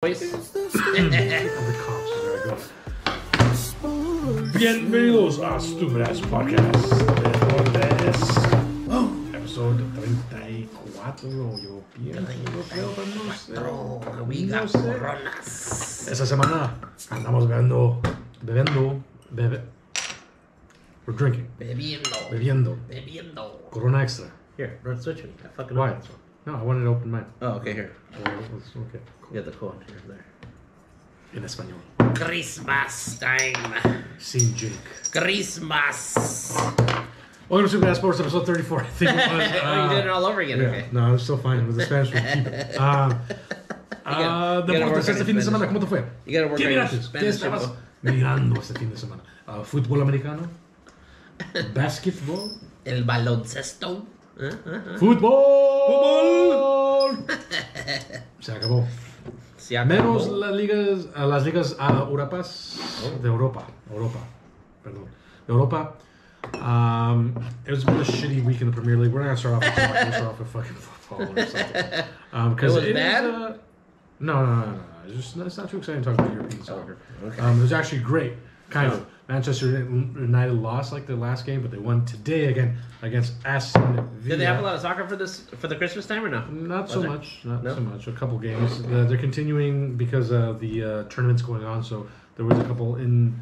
Go. Bienvenidos a Stupidas Podcast. Después episodio 34, yo pienso, creo, no sé. Esta semana andamos bebiendo, bebiendo, bebe. We're drinking, Bebiendo. bebiendo. Bebiendo. Corona extra. Here, don't switch it. I fucking Why? One. No, I wanted to open mine. Oh, okay, here. Oh, okay. You got the code here, there. En español. Christmas time. Sin Jake. Christmas. Welcome to Stupidas Sports episode 34. I think it was. oh, you uh, did it all over again. Yeah, Okay. no, I'm still fine with the Spanish. We'll keep it. Um, uh, gotta- you gotta work deportes on este your fin de semana, Spanish. ¿cómo te fue? You gotta work ¿Qué on your miraste? ¿Qué Spanish, estabas Jimbo. mirando este fin de semana? Uh, ¿Fútbol americano? ¿Basketball? El baloncesto. ¿Eh? ¡Fútbol! Se acabó. Se acabó. Menos las ligas, las ligas uh, Europas Oh. de Europa. Europa. Perdón. De Europa. Um, it was a shitty week in the Premier League. We're not gonna start off with soccer. We'll start off with fucking football or something. Um, 'cause It was is, bad? uh, no, no, no, no, no. It's just it's not too exciting to talk about European soccer. okay. Um, it was actually great. Kind of. Manchester United lost like their last game, but they won today again against Aston Villa. Did they have a lot of soccer for this for the Christmas time or no? Not so there? much. Not No? so much. A couple games. Uh, they're continuing because of the uh, tournaments going on. So there was a couple in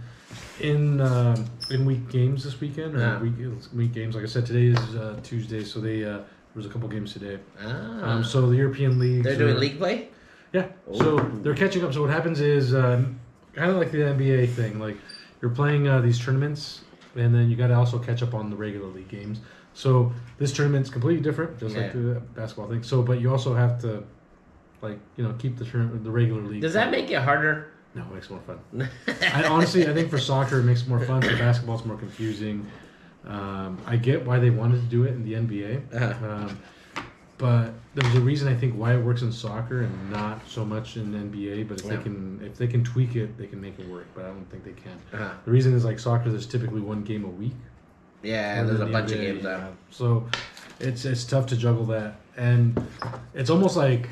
in uh, in week games this weekend or Yeah. week week games. Like I said, today is uh, Tuesday, so they uh, there was a couple games today. Ah. Um, so the European leagues. They're doing are- league play. Yeah. So they're catching up. So what happens is um, kind of like the NBA thing. Like you're playing uh, these tournaments, and then you got to also catch up on the regular league games. So this tournament's completely different, just like Yeah. the basketball thing. So, but you also have to, like, you know, keep the tourna- the regular league. Does that make it harder? No, it makes it more fun. I honestly, I think for soccer it makes it more fun. For basketball, it's more confusing. Um, I get why they wanted to do it in the NBA. Uh-huh. Um, but there's a reason I think why it works in soccer and not so much in NBA. But if Yeah. they can, if they can tweak it, they can make it work. But I don't think they can. Uh-huh. The reason is like soccer. There's typically one game a week. Yeah, there's a the bunch of games yeah. out. So it's it's tough to juggle that, and it's almost like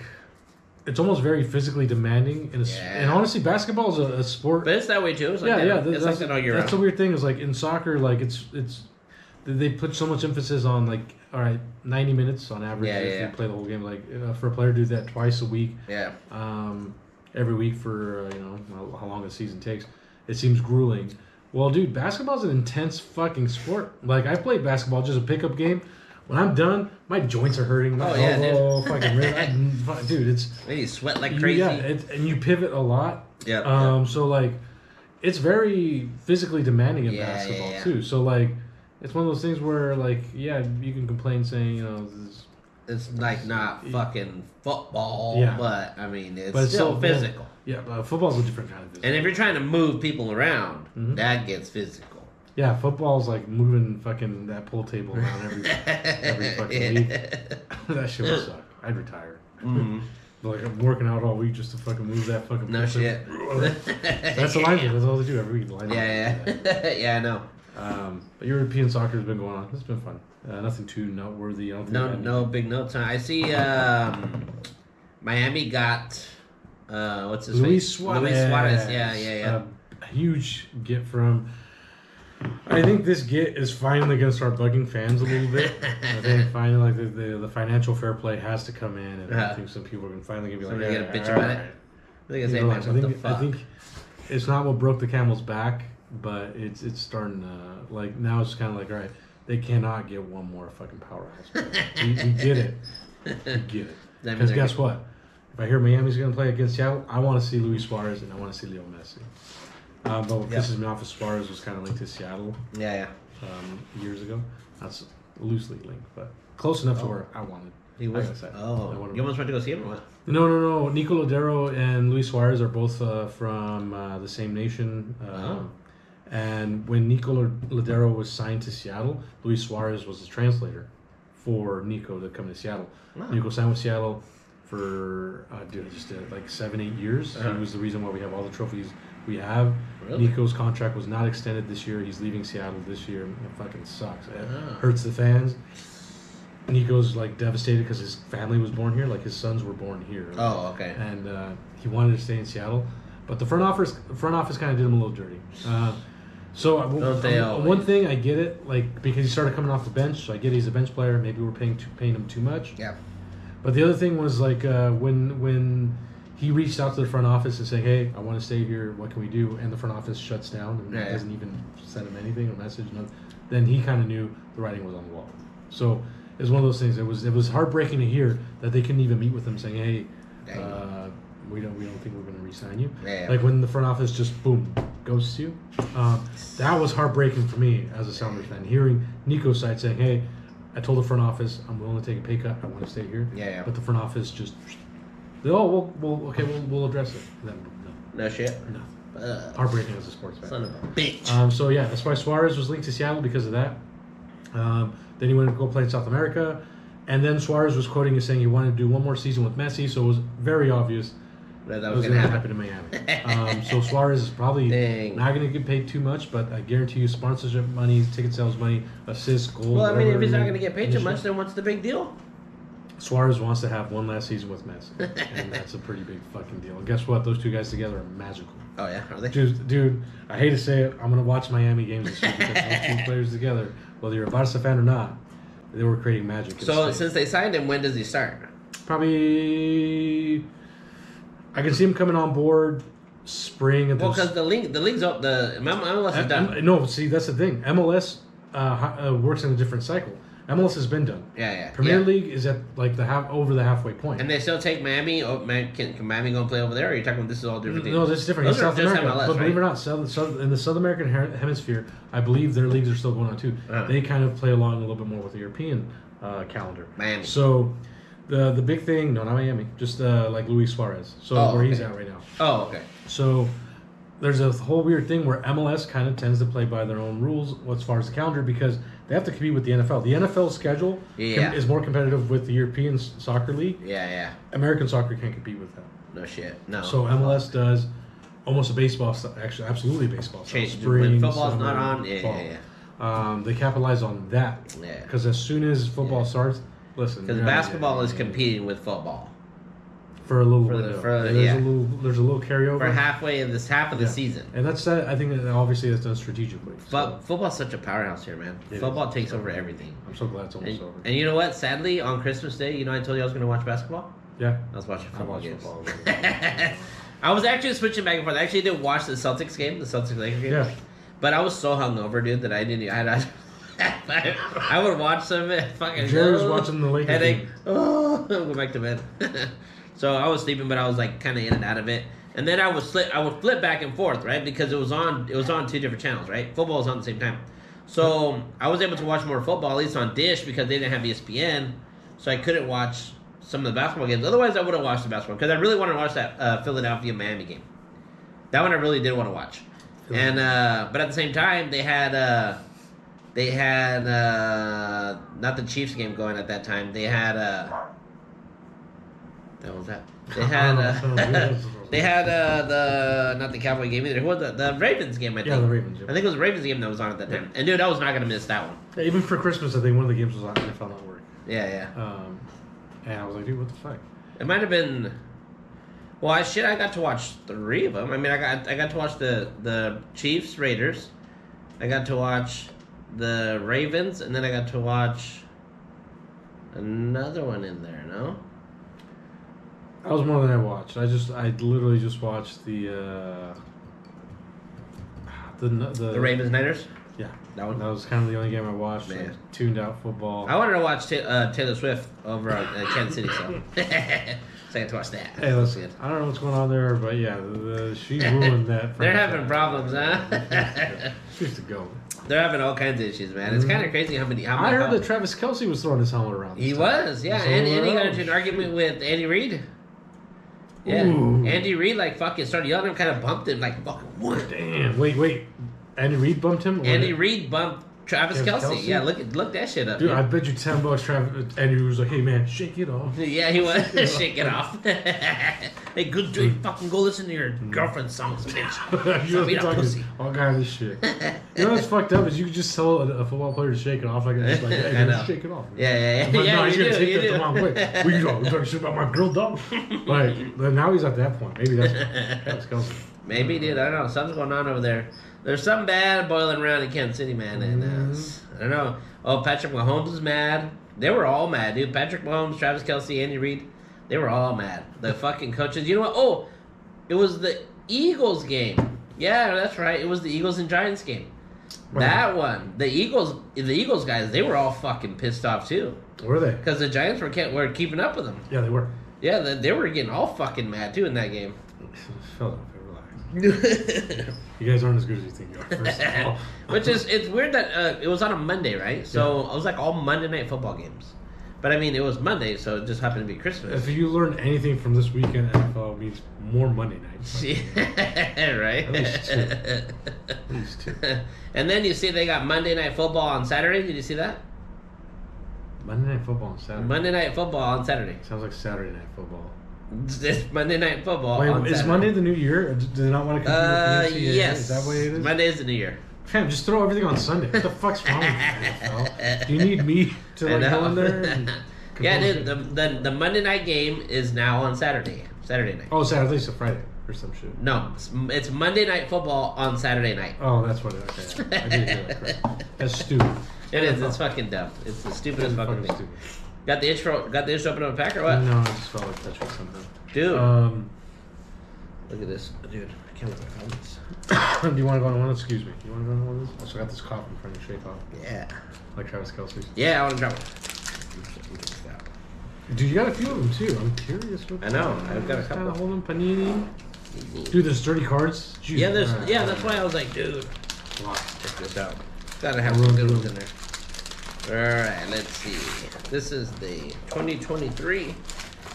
it's almost very physically demanding. And, it's, and honestly, basketball is a, a sport. But it's that way too. It's like yeah, that. yeah. It's that's, like that all year that's the weird thing is like in soccer, like it's it's they put so much emphasis on like all right, ninety minutes on average Yeah, if yeah, you yeah. play the whole game. Like uh, for a player to do that twice a week, Yeah. um, every week for uh, you know how, how long the season takes, it seems grueling. Well, dude, basketball's an intense fucking sport. Like I played basketball, just a pickup game. When I'm done, my joints are hurting. My Oh, yeah, dude. fucking rib. Dude, it's And you sweat like crazy. yeah, it, and you pivot a lot. Yeah, Um, so like, it's very physically demanding in Yeah, yeah, basketball yeah. too. So like, it's one of those things where like, yeah, you can complain saying you know, this, It's like not fucking football, Yeah. but I mean it's, But it's still still- physical. yeah, but football's a different kind of physical. And if you're trying to move people around, Mhm. that gets physical. yeah, football's like moving fucking that pool table around every every fucking week. that shit would suck. I'd retire. Mhm. Like I'm working out all week just to fucking move that fucking. No shit. That's the line. That's all they do every week. line Yeah, yeah, yeah. I know. Um, but European soccer has been going on. It's been fun. Uh, nothing too noteworthy. I don't think No, no big notes. I see. Um, Miami got uh, what's his Luis face? Suarez. Luis Suarez. Yeah, yeah, yeah. A huge get from. I think this get is finally going to start bugging fans a little bit. I think finally, like the, the, the financial fair play has to come in, and I think some people are gonna finally gonna be like, yeah, bitch all about it? right." I think You know, like, I think I think it's not what broke the camel's back, but it's it's starting to like now it's kind of like all right, they cannot get one more fucking powerhouse. we, we get it, we get it. Because guess what? If I hear Miami's going to play against Seattle, I want to see Luis Suarez and I want to see Leo Messi. Um, but what Yep. pisses me off is Suarez was kind of linked to Seattle Yeah, yeah. um, years ago. That's loosely linked, but close enough to Oh. where I wanted. He was. I Oh, wanted- you almost went to go see him or what? No, no, no. Nico Lodeiro and Luis Suarez are both uh, from uh, the same nation. Um, Oh. And when Nico Lodeiro was signed to Seattle, Luis Suarez was the translator for Nico to come to Seattle. Wow. Nico signed with Seattle for, uh, dude, just uh, like seven, eight years. Uh-huh. He was the reason why we have all the trophies we have. Really? Nico's contract was not extended this year. He's leaving Seattle this year. It fucking sucks. It Ah. hurts the fans. Nico's like devastated because his family was born here, like his sons were born here. Oh, okay. and uh, he wanted to stay in Seattle, but the front office front office kind of did him a little dirty. Uh, so Don't they always? one thing I get it, like because he started coming off the bench, so I get he's a bench player. Maybe we're paying too, paying him too much. Yeah. But the other thing was like uh, when when he reached out to the front office and saying, "Hey, I want to stay here. What can we do?" and the front office shuts down and Yeah, yeah. doesn't even send him anything or message. Nothing. Then he kind of knew the writing was on the wall. So it was one of those things. It was it was heartbreaking to hear that they couldn't even meet with him, saying, "Hey, uh, we don't we don't think we're going to re-sign you." Yeah. Like when the front office just boom ghosts you. Um, that was heartbreaking for me as a Sounders fan. Hearing Nico's side saying, "Hey, I told the front office I'm willing to take a pay cut. I want to stay here." Yeah, yeah. But the front office just, oh, we'll, we'll okay, we'll, we'll address it. And then, no shit. no, no. Uh, Heartbreaking as a sports fan. son of a bitch. Um, so yeah, that's why Suarez was linked to Seattle because of that. Um, then he went to go play in South America, and then Suarez was quoting as saying he wanted to do one more season with Messi. So it was very obvious that, that was was going gonna happen. happen in Miami. um, so Suarez is probably Dang. not going to get paid too much, but I guarantee you, sponsorship money, ticket sales money, assists, goals. Well, I mean, if he's not going to get paid too much, then what's the big deal? Suarez wants to have one last season with Messi, and that's a pretty big fucking deal. And guess what? Those two guys together are magical. Oh yeah, are they? Dude, dude, I hate to say it, I'm gonna watch Miami games this week because those two players together, whether you're a Barca fan or not, they were creating magic. So Spain. since they signed him, when does he start? probably, I can see him coming on board spring at Well, because the league, the league's up. The MLS is done. M- no, see that's the thing. MLS uh, uh, works in a different cycle. MLS has been done. Yeah, yeah. Premier yeah. League is at like the half over the halfway point. And they still take Miami. Oh, man, can, can Miami go and play over there? Or are you talking about this is all different things? No, that's different. Those South America, MLS, but believe it or not, South, South, in the South American hemisphere, I believe their leagues are still going on too. Uh-huh. They kind of play along a little bit more with the European uh, calendar. Miami. So, the the big thing, no, not Miami, just uh, like Luis Suarez. So Oh, where he's okay. at right now. Oh, okay. So there's a whole weird thing where MLS kind of tends to play by their own rules as far as the calendar because they have to compete with the NFL. The NFL schedule com- Yeah. is more competitive with the European s- soccer league. Yeah, yeah. American soccer can't compete with that. No shit. No. So MLS does almost a baseball, st- actually, absolutely baseball. style. Change when football's not on. Yeah, fall. yeah, Um, they capitalize on that yeah. Yeah. because as soon as football Yeah. starts, listen, Because you're out of basketball is competing with football for a little for the- for- there's yeah. a little, there's a little carryover, for halfway of this half of the Yeah. season. and that's that. I think that obviously that's done strategically. So But football's such a powerhouse here, man. It football is. takes over everything. I'm so glad it's almost And, over. and you know what? Sadly, on Christmas Day, you know I told you I was going to watch basketball. yeah, I was watching football watch games. football. I was actually switching back and forth. I actually didn't watch the Celtics game, the Celtics Lakers game. Yeah. But I was so hungover, dude, that I didn't. I, had, I, I would watch some of it. Fucking Jerry was oh, watching the Lakers Headache. game. Oh, go back to bed. so I was sleeping, but I was like kind of in and out of it. And then I would slip. I would flip back and forth, right? Because it was on. It was on two different channels, right? Football was on the same time. So I was able to watch more football, at least on Dish, because they didn't have ESPN. So I couldn't watch some of the basketball games. Otherwise, I would have watched the basketball because I really wanted to watch that uh, Philadelphia Miami game. That one I really did want to watch. And uh, but at the same time, they had uh, they had uh, not the Chiefs game going at that time. They had uh, that was that. They had uh, they had uh, the not the Cowboy game either. Who was the, the Ravens game? I think. Yeah, the Ravens, yeah. I think it was the Ravens game that was on at that time. And dude, I was not gonna miss that one. Yeah, even for Christmas, I think one of the games was on NFL Network. Yeah, yeah. Um, and I was like, dude, what the fuck? It might have been. Well, I shit. I got to watch three of them. I mean, I got I got to watch the the Chiefs Raiders. I got to watch the Ravens, and then I got to watch another one in there. No, That was more than I watched. I just, I literally just watched the, uh, the, the, the Ravens Niners. Yeah, That one. that was kind of the only game I watched. I tuned out football. I wanted to watch Ta- uh, Taylor Swift over on uh, Kansas City, so so I got to watch that. Hey, listen, I don't know what's going on there, but yeah, the, the, she ruined that. They're having problems, huh? She used to go. They're having all kinds of issues, man. It's Mhm. kind of crazy how many. How I heard that Travis Kelce was throwing his helmet around. He was, yeah, and, and he got into an argument with Andy Reid. Yeah, Ooh. Andy Reid like fucking started yelling at him, kind of bumped him like fucking what? Damn. Wait, wait. Andy Reid bumped him. Andy Reid bumped Travis Travis Kelsey. Kelce? Yeah, look look that shit up. Dude, dude. I bet you ten bucks. Travis Andrew was like, "Hey man, shake it off." Yeah, he was. Shake it off. hey, good dude. Fucking go listen to your girlfriend's songs, bitch. you know, talking pussy. all kinds of shit. You know what's fucked up is you could just tell a, football player to shake it off like it's like, hey, I man, know. shake it off. Yeah, yeah, yeah. I'm yeah, no, he's gonna do, take that the wrong way. What you talking? Talking shit about my girl dog? Like, now he's at that point. Maybe that's Travis Kelce. Maybe, dude. I don't know. Something's going on over there. There's something bad boiling around in Kansas City, man. And uh, Mm-hmm. I don't know. Oh, Patrick Mahomes is mad. They were all mad, dude. Patrick Mahomes, Travis Kelce, Andy Reid. They were all mad. The fucking coaches. You know what? Oh, it was the Eagles game. Yeah, that's right. It was the Eagles and Giants game. That one, the Eagles, the Eagles guys, they were all fucking pissed off too, Were they? because the Giants were kept, were keeping up with them. Yeah, they were. Yeah, they, they were getting all fucking mad too in that game. You guys aren't as good as you think you are. First of all. Which is it's weird that uh, it was on a Monday, right? So it was like all Monday night football games. But I mean, it was Monday, so it just happened to be Christmas. If you learn anything from this weekend, NFL means more Monday nights. Yeah, right. At least two. At least two. and then you see they got Monday night football on Saturday. Did you see that? Monday night football on Saturday. Monday night football on Saturday. Sounds like Saturday night football. It's Monday night football. Wait, is Saturday. Monday the new year? Do they not want to compete Uh, with the NCAA? yes. Is that what it is? Monday is the new year. Fam, just throw everything on Sunday. What the fuck's wrong with you, NFL? Do you need me to like go in there? And yeah, dude. The, the the Monday night game is now on Saturday. Saturday night. Oh, Saturday, so Friday or some shit. No, it's, it's Monday night football on Saturday night. Oh, that's what it is. Okay, I did hear that correct. That's stupid. It is. It's fucking dumb. It's the stupidest That's fucking fucking thing. stupid. Got the itch for got the itch to open up a pack or what? No, I just felt like touching something. Dude, Um, look at this, dude. I can't look at comments. do you want to go on one? Excuse me. Do you want to go on one of these? Also got this cough in front of you. Shake off. Yeah. Like Travis Kelce's. Yeah, I want to drop one. Dude, you got a few of them too. I'm curious. What I know, I've got a Kind of couple. holding panini. Dude, there's 30 cards. Jesus Yeah, there's yeah. That's why I was like, dude, Wow. check this out. Gotta have some good ones in there. All right, let's see. This is the 2023,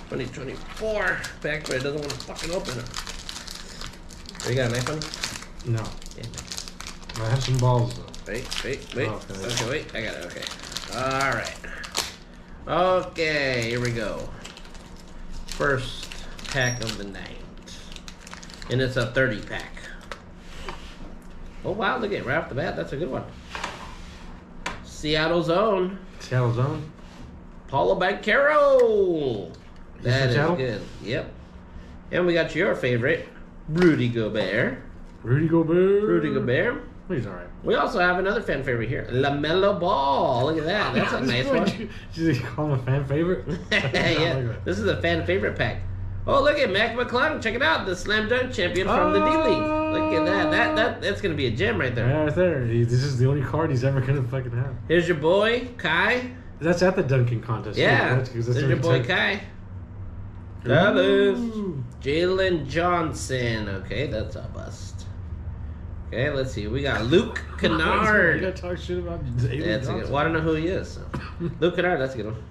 2024 pack, but it doesn't want to fucking open it. You got a knife on? No, Yeah. I have some balls though. Wait, wait, wait. Oh, okay. Okay, wait. I got it. Okay. All right. Okay, here we go. First pack of the night. And it's a 30 pack. Oh, wow. Look at it right off the bat. That's a good one. Seattle's own Seattle Zone. Paolo Banchero. Is this That is Seattle? good. Yep. And we got your favorite, Rudy Gobert. Rudy Gobert. Rudy Gobert. He's alright. We also have another fan favorite here, LaMelo Ball. Look at that. That's a nice one. Did you call him a fan favorite? yeah, this is a fan favorite pack. Oh, look at Mac McClung. Check it out, the slam dunk champion from the D League. Look at that. That that that's gonna be a gem right there. Yeah, right there. He, this is the only card he's ever gonna fucking have. Here's your boy Kai. That's at the dunking contest. too, Yeah, right? 'Cause there's that's your boy time. Kai. Dallas. Ooh. Jalen Johnson. Okay, that's a bust. Okay, let's see. We got Luke You Kennard. gotta talk shit about Jalen That's a good. Johnson. Well, I don't know who he is. So. Luke Kennard. That's a good one.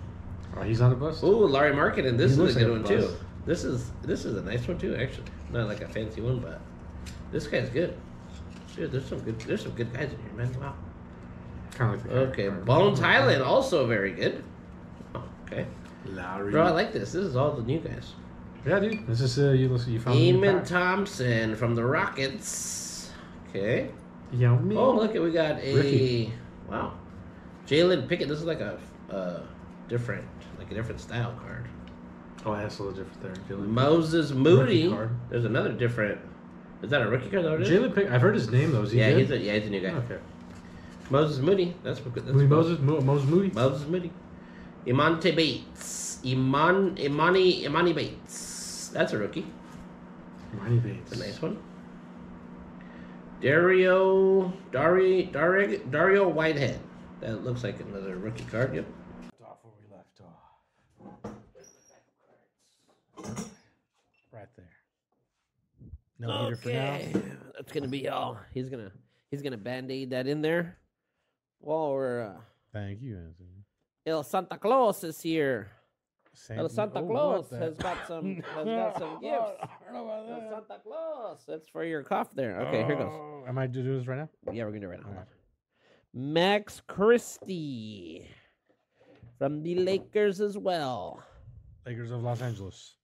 Oh, he's on the bus. Ooh, Larry Market, and This He is a good like one buzz. too. This is this is a nice one too. Actually, not like a fancy one, but this guy's good. Dude, there's some good there's some good guys in here, man. Wow. Kind of like Okay, card. Bones Hyland also very good. Oh, okay, Larry. bro, I like this. This is all the new guys. Yeah, dude. This is uh, you. Listen, you found the new Amen. Thompson from the Rockets. Okay. Yao Ming. Oh, look at we got a Ricky. wow. Jalen Pickett. This is like a uh, different like a different style card. Oh, that's a little different there. Jalen. Moses Moody. Rookie card. There's another different. Is that a rookie card? Though, it is? Jalen Pick. I've heard his name though. Is he yeah, good? he's a yeah, he's a new guy. Okay. Moses Moody. That's what. That's Moody what- Moses. Mo- Moses Moody. Moses Moody. Imante Bates. Iman Imani Imani Bates. That's a rookie. Money Bates. That's a nice one. Dario Dari Dario Dario Whitehead. That looks like another rookie card. Yep. Off where we left off. Right there. No heater for Okay, now. that's gonna be all. He's gonna he's gonna band aid that in there. While we're uh, Thank you, Anthony. El Santa Claus is here. El Santa oh, Claus has got some has got some gifts. I don't know about El. Santa Claus. That's for your cough there. Okay, here goes. Oh, Am I to do this right now? Yeah, we're gonna do it right now. On. Max Christie from the Lakers as well. Lakers of Los Angeles.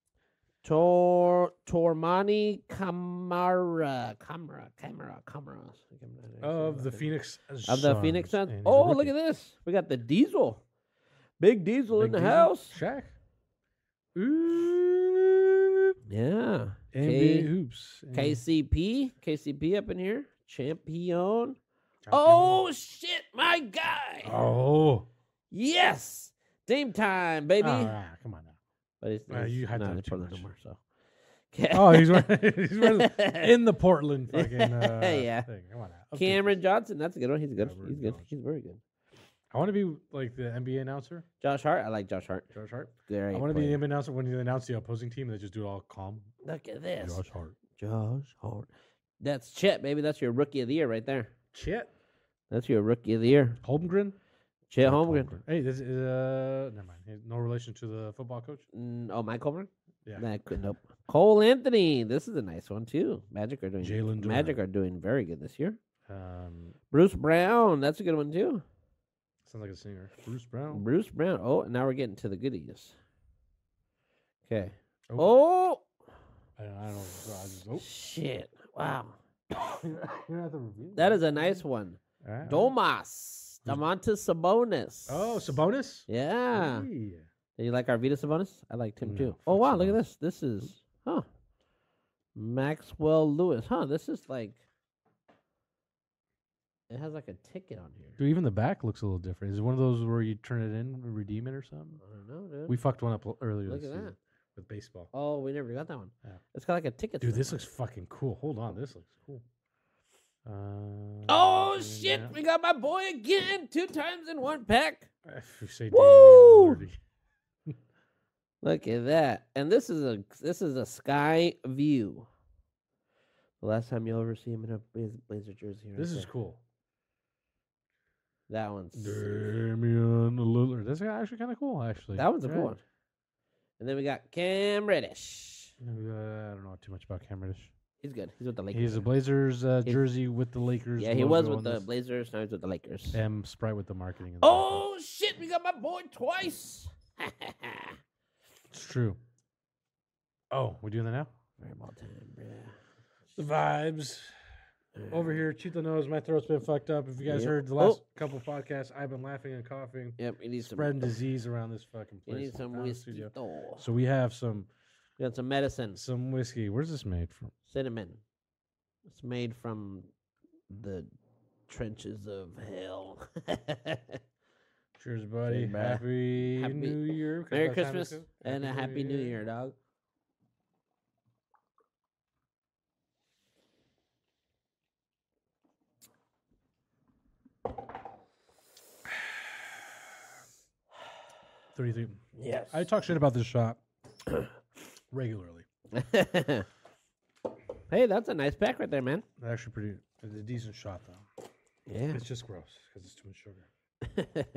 Tor Tormani Camara Camara Camara Camara Of the Phoenix of the Phoenix Suns. Oh, look at this! We got the Diesel, Big Diesel in the Diesel. house. Shaq. Ooh. Yeah, NBA K- hoops. KCP, KCP up in here, champion. champion. Oh shit, my guy! Oh. Yes, Dame time, baby. Come on now. But he's, Uh, he's you had not that in too Portland no So. Oh, he's wearing, he's wearing in the Portland fucking uh, Yeah. thing. Come on Cameron. Johnson, that's a good one. He's good. Cameron He's good. Johnson. He's very good. I want to be like the NBA announcer, Josh Hart, I like Josh Hart. Josh Hart. Great I want to be the NBA announcer when you announce the opposing team. They just do it all calm. Look at this. Josh Hart. Josh Hart. That's Chet, baby. That's your rookie of the year right there. Chet That's your rookie of the year. Holmgren. Chet Mike Holmgren. Hey, this is uh, never mind. He's no relation to the football coach. Mm, oh, Mike Holmgren? Yeah. That could nope. Cole Anthony. This is a nice one too. Magic are doing Jalen Magic are doing very good this year. Um, Bruce Brown. That's a good one too. sounds like a singer. Bruce Brown. Bruce Brown. Oh, and now we're getting to the goodies. Okay. Oh, Oh, I don't, I don't know. I just, oh. shit! Wow, You're have to review that is a nice one. All right. Domas, Domantas Sabonis. Oh, Sabonis. yeah. Hey. Do you like Arvydas Sabonis? I liked him No, too. Oh wow, look at this. This is huh. Maxwell Lewis. Huh, this is like it has like a ticket on here. Dude, even the back looks a little different. Is it one of those where you turn it in, and redeem it, or something? I don't know, dude. We fucked one up l- earlier Look this at season that. with baseball. oh, we never got that one. Yeah. It's got like a ticket. Dude, this looks fucking cool. Hold on, this looks cool. Uh, Oh shit! now- We got my boy again, two times in one pack. If you say Woo! Look at that. And this is a this is a sky view. The last time you'll ever see him in a Blazer, jersey. right this is cool. That one's Damian Lillard. That's actually kind of cool. Actually, that one's a Right. cool one. And then we got Cam Reddish. Uh, I don't know too much about Cam Reddish. He's good. He's with the Lakers. He's a Blazers uh, He's- jersey with the Lakers. yeah, he was with the this. Blazers. Now he's with the Lakers. M Sprite with the marketing. and Oh shit! We got my boy twice. it's true. Oh, we doing that now? Very well time, bruh. The vibes over here. cheat the nose. my throat's been fucked up. If you guys Yep. heard the Oh. last couple podcasts, I've been laughing and coughing, Yep, you need some. spreading disease around this fucking You place. need some whiskey. Oh. So we have some Got some medicine. some whiskey. Where's this made from? Cinnamon. It's made from the trenches of hell. Cheers, buddy. Cheers. Happy, Happy- New Year. 'cause Merry by the time Christmas goes- and a happy New Year, dog. Thirty-three. Yes. I talk shit about this shot regularly. hey, that's a nice pack right there, man. Actually pretty. It's a decent shot though. Yeah. It's just gross because it's too much sugar. Ow, put it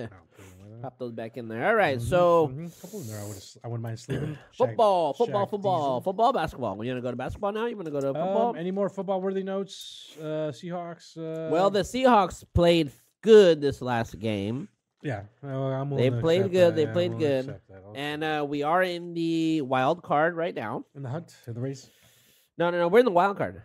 away there. Pop those back in there. All right, Mhm, so mhm. couple in there. I would. I wouldn't mind sleeping. Shaq- football, football, Shaq football, Diesel. football, basketball. You want to go to basketball now? You want to go to football? Um, any more football worthy notes? Uh, Seahawks. Uh, well, the Seahawks played good this last game, yeah, I'm They played good, that. they Yeah, played good. accept that. I'll- and uh, we are in the wild card right now. in the hunt, in the race. No, no, no. We're in the wild card.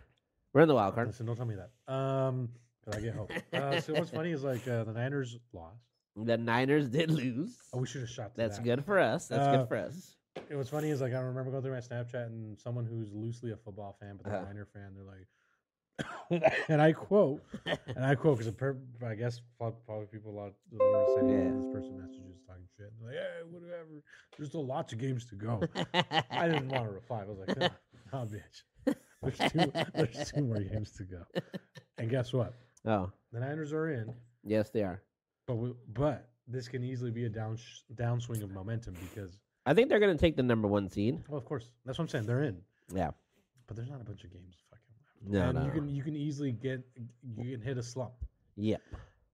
We're in the wild card. Listen, don't tell me that. Um, I get hope. uh, so what's funny is like uh, the Niners lost. The Niners did lose. Oh, we should have shot. That's that. good for us. That's Uh, good for us. It was funny is like I remember going through my Snapchat and someone who's loosely a football fan but they're Uh-huh. a Niner fan, they're like, and I quote, and I quote because I guess probably people a lot of are saying Yeah. this person messages talking shit. They're like, yeah, whatever. There's still lots of games to go. I didn't want to reply. I was like, nah, nah bitch. There's two, there's two more games to go. And guess what? oh, The Niners are in, yes, they are. but we, but this can easily be a down downswing of momentum because, I think they're going to take the number one seed. well, of course, that's what I'm saying. They're in. Yeah. But there's not a bunch of games. No, and no, you can you can easily get you can hit a slump. Yeah,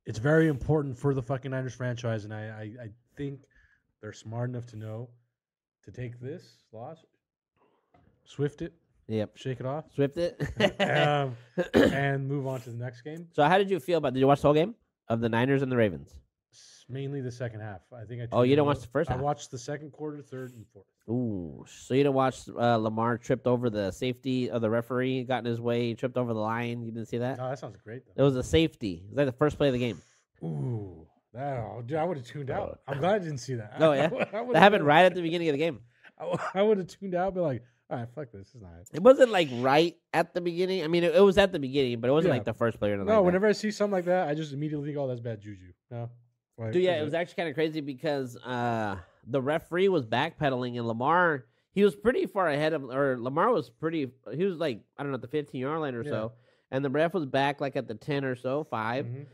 It's very important for the fucking Niners franchise, and I, I, I think they're smart enough to know to take this loss, swift it, Yep. shake it off, Swift it. um, and move on to the next game. so, how did you feel about? Did you watch the whole game? of the Niners and the Ravens? Mainly the second half. I think I. Oh, you in don't watch the first I half? watched the second quarter, third, and fourth. Ooh, so you didn't watch uh, Lamar tripped over the safety of the referee, got in his way, tripped over the line. You didn't see that? No, that sounds great It was a safety. It was like the first play of the game. Ooh, that, oh, dude, I would have tuned out. I'm glad I didn't see that. Oh, yeah? I That happened right at the beginning of the game. I would have tuned out, be like, all right, fuck this. Is not. it." Wasn't like right at the beginning. I mean, it, it was at the beginning, but it wasn't Yeah. like the first player. No, whenever I see something like that, I just immediately think, oh, that's bad juju. No. Like, Dude, yeah, is it was actually kind of crazy because uh, the referee was backpedaling and Lamar, he was pretty far ahead of, or Lamar was pretty, he was like, I don't know, the 15 yard line or Yeah. so. And the ref was back like at the 10 or so, 5. Mhm.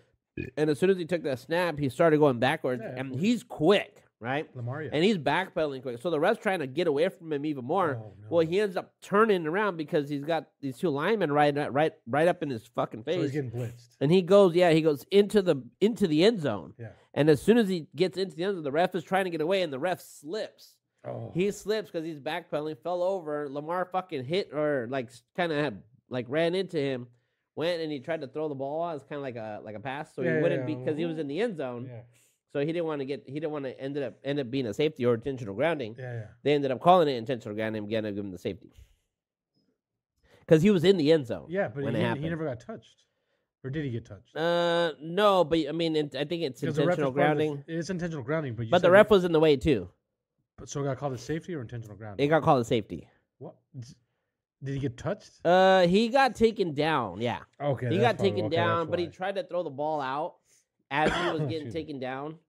And as soon as he took that snap, he started going backwards. Yeah, and he's quick, right? Lamar, yeah. And he's backpedaling quick. So the ref's trying to get away from him even more. Oh, no. Well, he ends up turning around because he's got these two linemen right, right, right up in his fucking so he's face. getting blitzed. and he goes, yeah, he goes into the into the end zone. Yeah. And as soon as he gets into the end zone, the ref is trying to get away, and the ref slips. Oh, He slips because he's backpedaling, fell over. Lamar fucking hit or like kind of like ran into him, went and he tried to throw the ball. It's kind of like a like a pass, so Yeah, he wouldn't yeah. because he was in the end zone. yeah, So he didn't want to get he didn't want to end up end up being a safety or intentional grounding. yeah, yeah. They ended up calling it intentional grounding and gonna give him the safety because he was in the end zone. Yeah, but he, it he never got touched, or did he get touched? Uh, no, but I mean, it, I think it's Because the ref is intentional part of the- grounding. It's intentional grounding, but you But the ref it- was in the way too. But so it got called a safety or intentional grounding. It got called a safety. what? Did he get touched? Uh, he got taken down. Yeah, Okay, he got taken okay, down, but he tried to throw the ball out as he was getting taken down.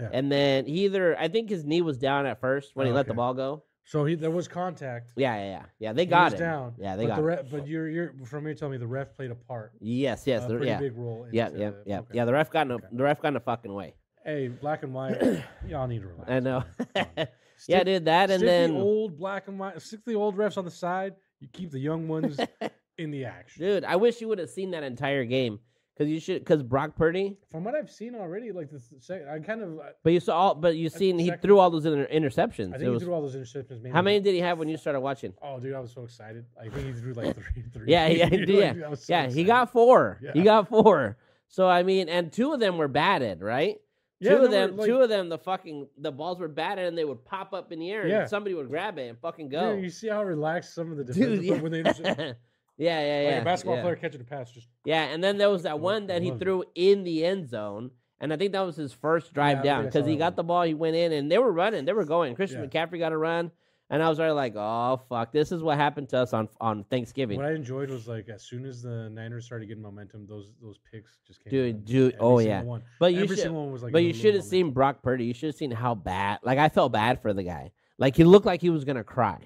Yeah. And then he either I think his knee was down at first when he Oh, let the ball go. So he there was contact. Yeah, yeah, yeah. Yeah, they He got him. down. Yeah, they but got the ref, But you're you're from you telling me the ref played a part. Yes, yes, a the- pretty yeah, big role. yeah, yeah, yeah, okay. yeah. The ref got in a, Okay. the ref got in a fucking way. Hey, black and white. y'all need to relax. I know. man. yeah, Stick- dude, that and then the old black and white. Stick the old refs on the side. You keep the young ones in the action. dude, I wish you would have seen that entire game because you should because Brock Purdy. From what I've seen already, like the second, I kind of. But you saw all, but you seen he second- threw all those inter- interceptions. I It think he was- threw all those interceptions. mainly- how many did he have when you started watching? Oh, dude, I was so excited. I think he threw like three. three. Yeah, yeah, Like, yeah. I was so yeah, he excited. got four. He Yeah. got four. So I mean, and two of them were batted, right? Yeah, two no, of them, like- two of them, the fucking the balls were batted and they would pop up in the air Yeah. and somebody would grab it and fucking Dude, go. you see how relaxed some of the Dude, defenders yeah. but when they intercept- yeah, yeah, yeah. like a basketball yeah. player catching a pass, just Yeah, and then there was that one that he threw in the end zone, and I think that was his first drive I down think I saw because he got one. the ball, he went in, and they were running, they were going. Christian Yeah. McCaffrey got a run, and I was already like, oh fuck, this is what happened to us on on Thanksgiving, what I enjoyed was like as soon as the Niners started getting momentum, those those picks just came. Dude, dude, oh, yeah. one. but you every should, single one was like. but you should have seen Brock Purdy. You should have seen how bad. Like I felt bad for the guy. Like he looked like he was gonna cry.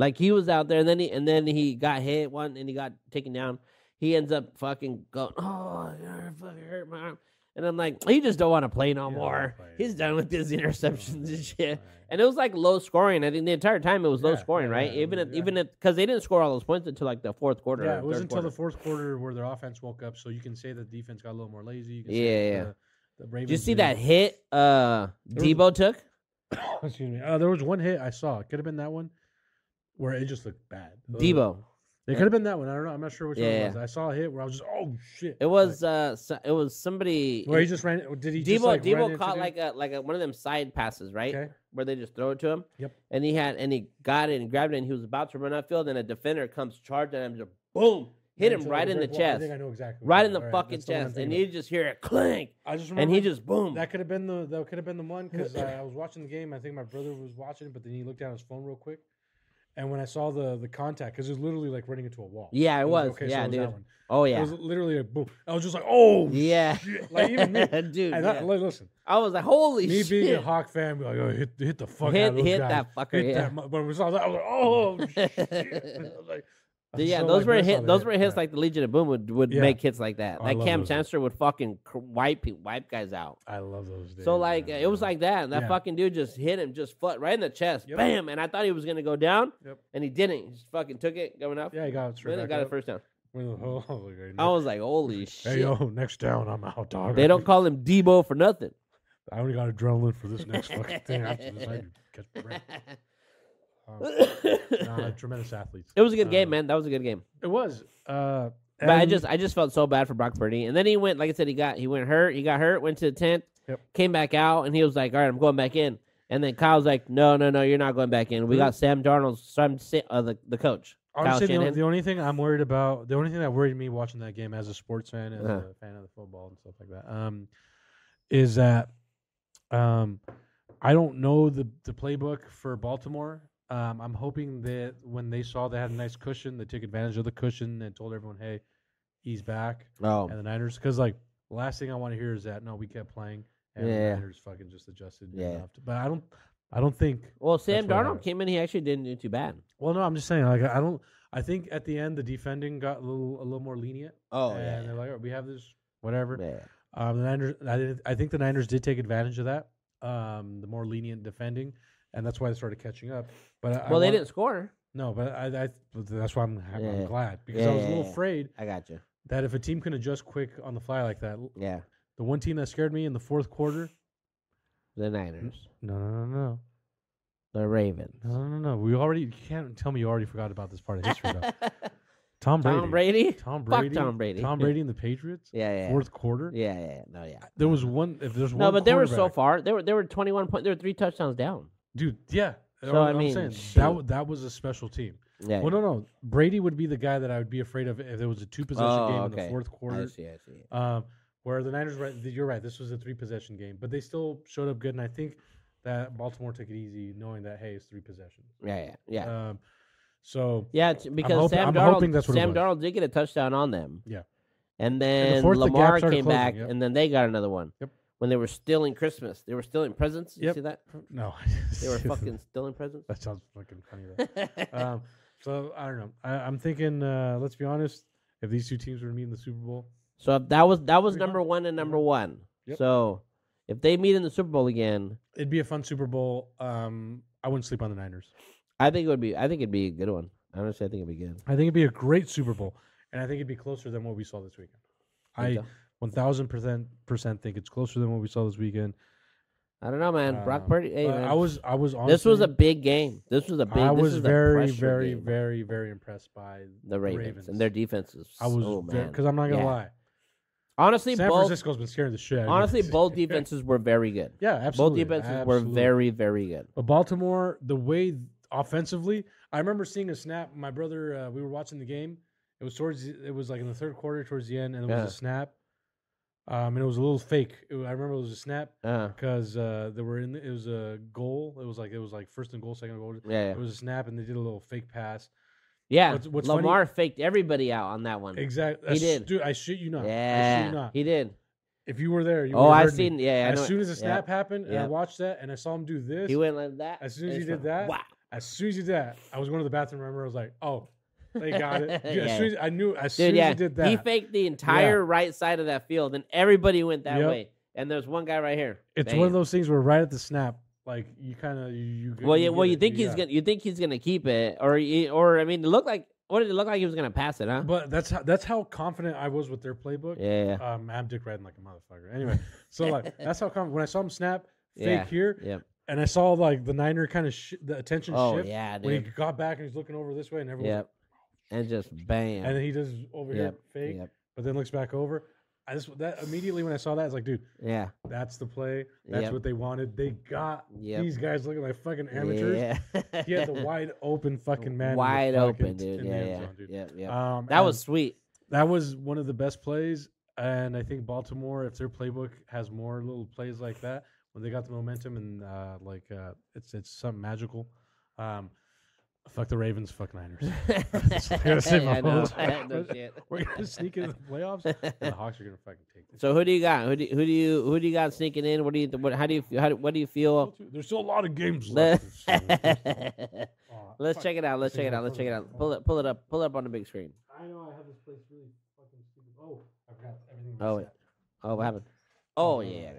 Like he was out there, and then he and then he got hit one, and he got taken down. He ends up fucking going, oh, it fucking hurt my arm. And I'm like, he just don't want to play no don't more. play. He's done with his interceptions and shit. Right. And it was like low scoring. I think the entire time it was low scoring, yeah, right? yeah, even if, even because they didn't score all those points until like the fourth quarter. Yeah, it was until the fourth quarter where their offense woke up. So you can say that defense got a little more lazy. You can Yeah, say yeah. The, the Did you see didn't- that hit uh There was Deebo took? Excuse me. Uh, there was one hit I saw. It could have been that one where it just looked bad. Those- Deebo. It could have been that one. I don't know. I'm not sure which one Yeah, it yeah. was. I saw a hit where I was just, oh shit. It was uh so- it was somebody Where he just ran. Did he just Deebo like Deebo caught like a like a, one of them side passes, right? Okay. Where they just throw it to him. Yep. And he had and he got it and grabbed it and he was about to run upfield and a defender comes charging at him just boom hit him right in the brick wall. I chest. think I know exactly. Right in the one. Fucking that's the one I'm chest. And thinking you just hear it clank. I just And he just boom. that could have been the that could have been the one because uh, I was watching the game. I think my brother was watching it, but then he looked down his phone real quick. And when I saw the the contact, because it was literally like running into a wall. Yeah, it was. okay, so yeah, it was dude. Oh It was literally a boom. I was just like, oh Yeah. shit. Like even me, dude. and yeah. like, listen, I was like, holy shit. me shit. being a Hawk fan, be like, oh, hit, hit the fuck Hit- out of those hit guys. that fucker, Hit yeah. that mu- When we saw that, I was like, oh shit. I was like, I was yeah, those like, were when I saw hit. the Those were hits like the Legion of Boom would, would Yeah. make hits like that. Oh, I Like Kam those hits. Chancellor would fucking cr- wipe wipe guys out. I love those days. So like man, it was like that, and that Yeah. fucking dude just hit him just foot right in the chest, Yep. bam! And I thought he was gonna go down, Yep. and he didn't. He just fucking took it going up. Yeah, he got it straight then got a up. first down. Oh, I was like, holy shit! Hey yo, next down, I'm out, dog. They don't call him Deebo for nothing. I only got adrenaline for this next fucking thing. After this, I can catch breath. Um, nah, tremendous athletes. it was a good game, Uh, man. That was a good game. It was. Uh, But I just I just felt so bad for Brock Purdy. And then he went, like I said, he got he went hurt. He got hurt, went to the tent, Yep. came back out, and he was like, "All right, I'm going back in." And then Kyle's like, "No, no, no, you're not going back in. We got Sam Darnold, Sam, Sa- uh, the the coach." Honestly, the, only- the only thing I'm worried about, the only thing that worried me watching that game as a sports fan, as Uh-huh. a fan of the football and stuff like that, um, is that um, I don't know the the playbook for Baltimore. Um, I'm hoping that when they saw they had a nice cushion, they took advantage of the cushion and told everyone, "Hey, he's back." Oh, And the Niners, because like the last thing I want to hear is that no, we kept playing and the Yeah. Niners fucking just adjusted Yeah. enough. To, but I don't, I don't think well, Sam That's what Darnold heard. came in. He actually didn't do too bad. Well, no, I'm just saying. Like, I don't. I think at the end the defending got a little, a little more lenient. Oh yeah. and they're like, "Oh, we have this, whatever. yeah. Um, the Niners. I, did- I think the Niners did take advantage of that. Um, the more lenient defending, and that's why they started catching up. But I, I Well, they want- didn't score. No, but I, I that's why I'm, I'm Yeah. glad because Yeah, I was a little yeah. afraid I got you. that if a team can adjust quick on the fly like that, Yeah, the one team that scared me in the fourth quarter. the Niners, No, no, no, no, the Ravens. no, no, no, no. We already. You can't tell me you already forgot about this part of history. though. Tom Brady. Tom Brady. Tom Fuck Brady. Tom Brady. Tom Brady and the Patriots. Yeah, yeah, Fourth quarter. yeah, yeah, yeah. No, yeah. There was one. If there's one. No, but they were so far. They were they were twenty one point. They were three touchdowns down. Dude. Yeah. So, I'm, I'm mean, saying shoot. that that was a special team. Yeah. Well, no, no. Brady would be the guy that I would be afraid of if there was a two possession Oh, game in the fourth quarter. I see. I see. Um, where the Niners, right? You're right. This was a three possession game, but they still showed up good, and I think that Baltimore took it easy, knowing that hey, it's three possessions. Yeah, yeah, yeah. Um, so Yeah, because hoping- Sam I'm Darnold, hoping that's what Sam. Darnold did get a touchdown on them. Yeah. and then fourth, the gap Lamar started came closing, back, yep. and then they got another one. Yep. When they were stealing Christmas, they were stealing presents. You Yep. see that? no, They were fucking stealing presents. that sounds fucking funny though. um, so I don't know. I, I'm thinking. Uh, let's be honest. If these two teams were to meet in the Super Bowl, so if that was that was number one and number one. Yep. So if they meet in the Super Bowl again, it'd be a fun Super Bowl. Um, I wouldn't sleep on the Niners. I think it would be. I think it'd be a good one. Honestly, I think it'd be good. I think it'd be a great Super Bowl, and I think it'd be closer than what we saw this weekend. I? One thousand percent percent think it's closer than what we saw this weekend. I don't know, man. Brock Um, Purdy. Hey, man. I was I was honestly, this was a big game. This was a big. I was very very game. very very impressed by the Ravens, Ravens. and their defenses. I was oh man, because I'm not gonna Yeah. lie. honestly, San both Francisco's been scaring the shit. out of me honestly both defenses were very good. yeah, absolutely. Both defenses absolutely. were very very good. But Baltimore, the way offensively, I remember seeing a snap. My brother, uh, we were watching the game. It was towards. It was like in the third quarter, towards the end, and it was a snap. Um, and it was a little fake. It, I remember it was a snap Uh, because uh, they were in. It was a goal. It was like it was like first and goal, second and goal. yeah, yeah. It was a snap, and they did a little fake pass. yeah. what's- what's funny- Lamar faked everybody out on that one. Exactly. He did. dude. I shit you not. I shit Yeah, you not. he did. If you were there, you Oh, would've I heard me. seen. Yeah, I As know. soon as the snap happened, and I Yeah. watched that, and I saw him do this. he went like that. As soon as and he it's did like, that, wow. As soon as he did that, I was going to the bathroom. Remember, I was like, "Oh, they got it." Dude, Yeah. As soon as I knew, as Dude, soon yeah, as he did that, he faked the entire right side of that field, and everybody went that Yep. way. And there's one guy right here. it's one of those things where right at the snap, like you kind of you, you. Well, yeah. you Well, you it, think he's gonna, you think he's gonna keep it, or, or I mean, it looked like what did it look like? He was gonna pass it, huh? But that's how that's how confident I was with their playbook. Yeah, Um, I'm dick riding like a motherfucker. Anyway, so like that's how confident when I saw him snap fake Yeah. here, Yep. and I saw like the Niner kind of sh- the attention Oh shift yeah, when he got back and he's looking over this way and everyone. Yep. And just bam. and then he does over here Yep. fake, Yep. but then looks back over. I just that immediately when I saw that, I was like, dude, Yeah. that's the play. That's Yep. what they wanted. They got Yep. these guys looking like fucking amateurs. Yeah. He had the wide open fucking man, in the Wide fucking open, dude. in the Yeah, end yeah, zone, dude. yeah, yeah. Um, that and was sweet. that was one of the best plays, and I think Baltimore, if their playbook has more little plays like that, when they got the momentum and uh, like uh, it's it's something magical. Um, fuck the Ravens, fuck Niners. That's what I gotta say I about know. those. No shit. We're gonna sneak into the playoffs, and the Hawks are gonna fucking take this. So who do you got? Who do who do you who do you got sneaking in? What do you what how do you how do, what do you feel? There's still a lot of games left. this season. Aw, Let's check it out. Let's check it out. Let's check it out. Pull it pull it up. Pull it up on the big screen. I know I have this place really fucking stupid. Oh, I forgot everything. Oh. Oh, what happened? Oh yeah. yeah, yeah.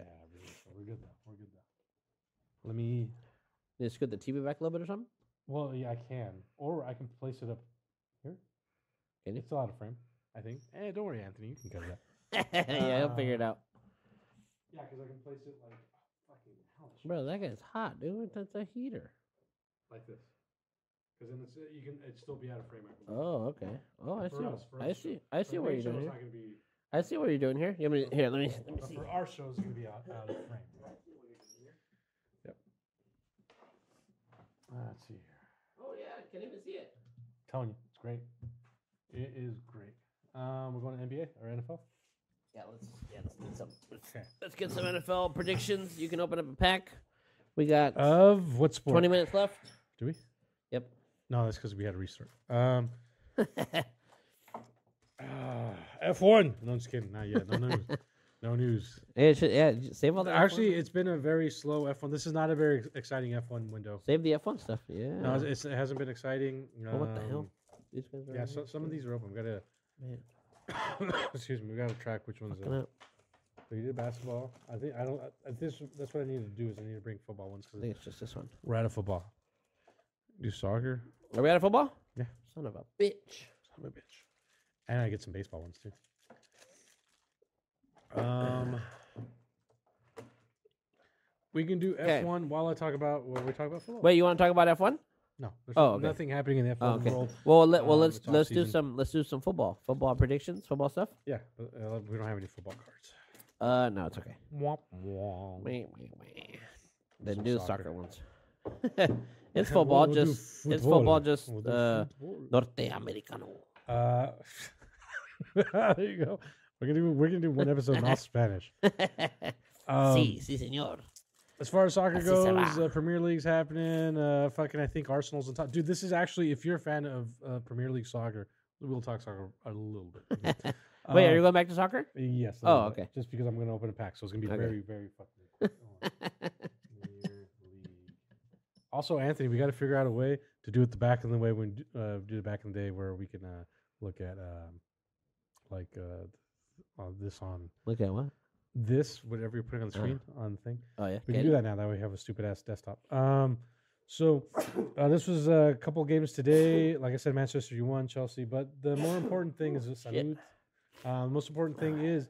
We're good. We're good. Let me. To scoot the TV back a little bit or something. Well, yeah, I can, or I can place it up here. Can you? It's still out of frame, I think. Eh, don't worry, Anthony. You can cut that. yeah, he'll figure it Uh, out. Yeah, because I can place it like fucking hellish. Bro, that guy's hot, dude. That's a heater. like this. Because then it's, you can it'd still be out of frame. I believe. Oh, okay. Oh, I For see. us, I see. I see what you're doing here. be. I see what you're doing here. You want me to, here, let me let me see. for our show, it's gonna be out, out of frame. Yep. Let's see here. Oh yeah, I can't even see it. telling you, it's great. It is great. Um, we're going to NBA or NFL. Yeah, let's yeah, let's get some. Let's, Okay. let's get some NFL predictions. You can open up a pack. We got Of what sport? 20 minutes left. Do we? Yep. No, that's because we had a restart. Um, F one. No, I'm just kidding. Not yet. No news. no news. Yeah, it should, yeah, save all the Actually, F1. it's been a very slow F one. This is not a very exciting F one window. save the F1 stuff. Yeah. No, it's, it's, it hasn't been exciting. Oh, what the hell? Um, These guys are Yeah, on so, some of these are open. We gotta. Man, excuse me. We gotta track which ones. fucking Are. up. So you did basketball. I think I don't. I, I- this that's what I need to do is I need to bring football ones I because think it's just this one. we're out of football. Do soccer. Are we out of football? Yeah. Son of a bitch. Son of a bitch. And I get some baseball ones too. Um, we can do Okay. F one while I talk about. what we talk about football. Wait, you want to talk about F1? no, there's Oh, okay. nothing happening in the F one okay. world. Well, let, well Um, let's it's let's do some let's do some football football predictions football stuff. Yeah, but uh, we don't have any football cards. Uh, no, it's okay. Womp womp. Wah, wah, wah. Then Some do the soccer. soccer ones. it's football, We'll do just it's football, just We'll do uh, football. norte americano. Uh, there you go. We're gonna do. We're gonna do one episode in all Spanish. Um, sí, sí, señor. As far as soccer Así goes, uh, Premier League's happening. Uh, fucking, I think Arsenal's on top. Dude, this is actually, if you're a fan of uh, Premier League soccer, we'll talk soccer a little bit. Wait, are Uh, you going back to soccer? Yes. Oh, bit, okay. Just because I'm going to open a pack, so it's going to be Okay. very, very fucking. quick. Hold on. Premier League. Also, Anthony, we got to figure out a way to do it the back in the way when uh, do it back in the day where we can uh, look at um, like uh, uh, this on Look at what? this whatever you're putting on the Uh. screen on the thing. Oh yeah, We can do that now. That way we have a stupid ass desktop. Um, so uh, this was a couple games today. Like I said, Manchester you won, Chelsea. But the more important thing is the salute. Uh, the most important thing is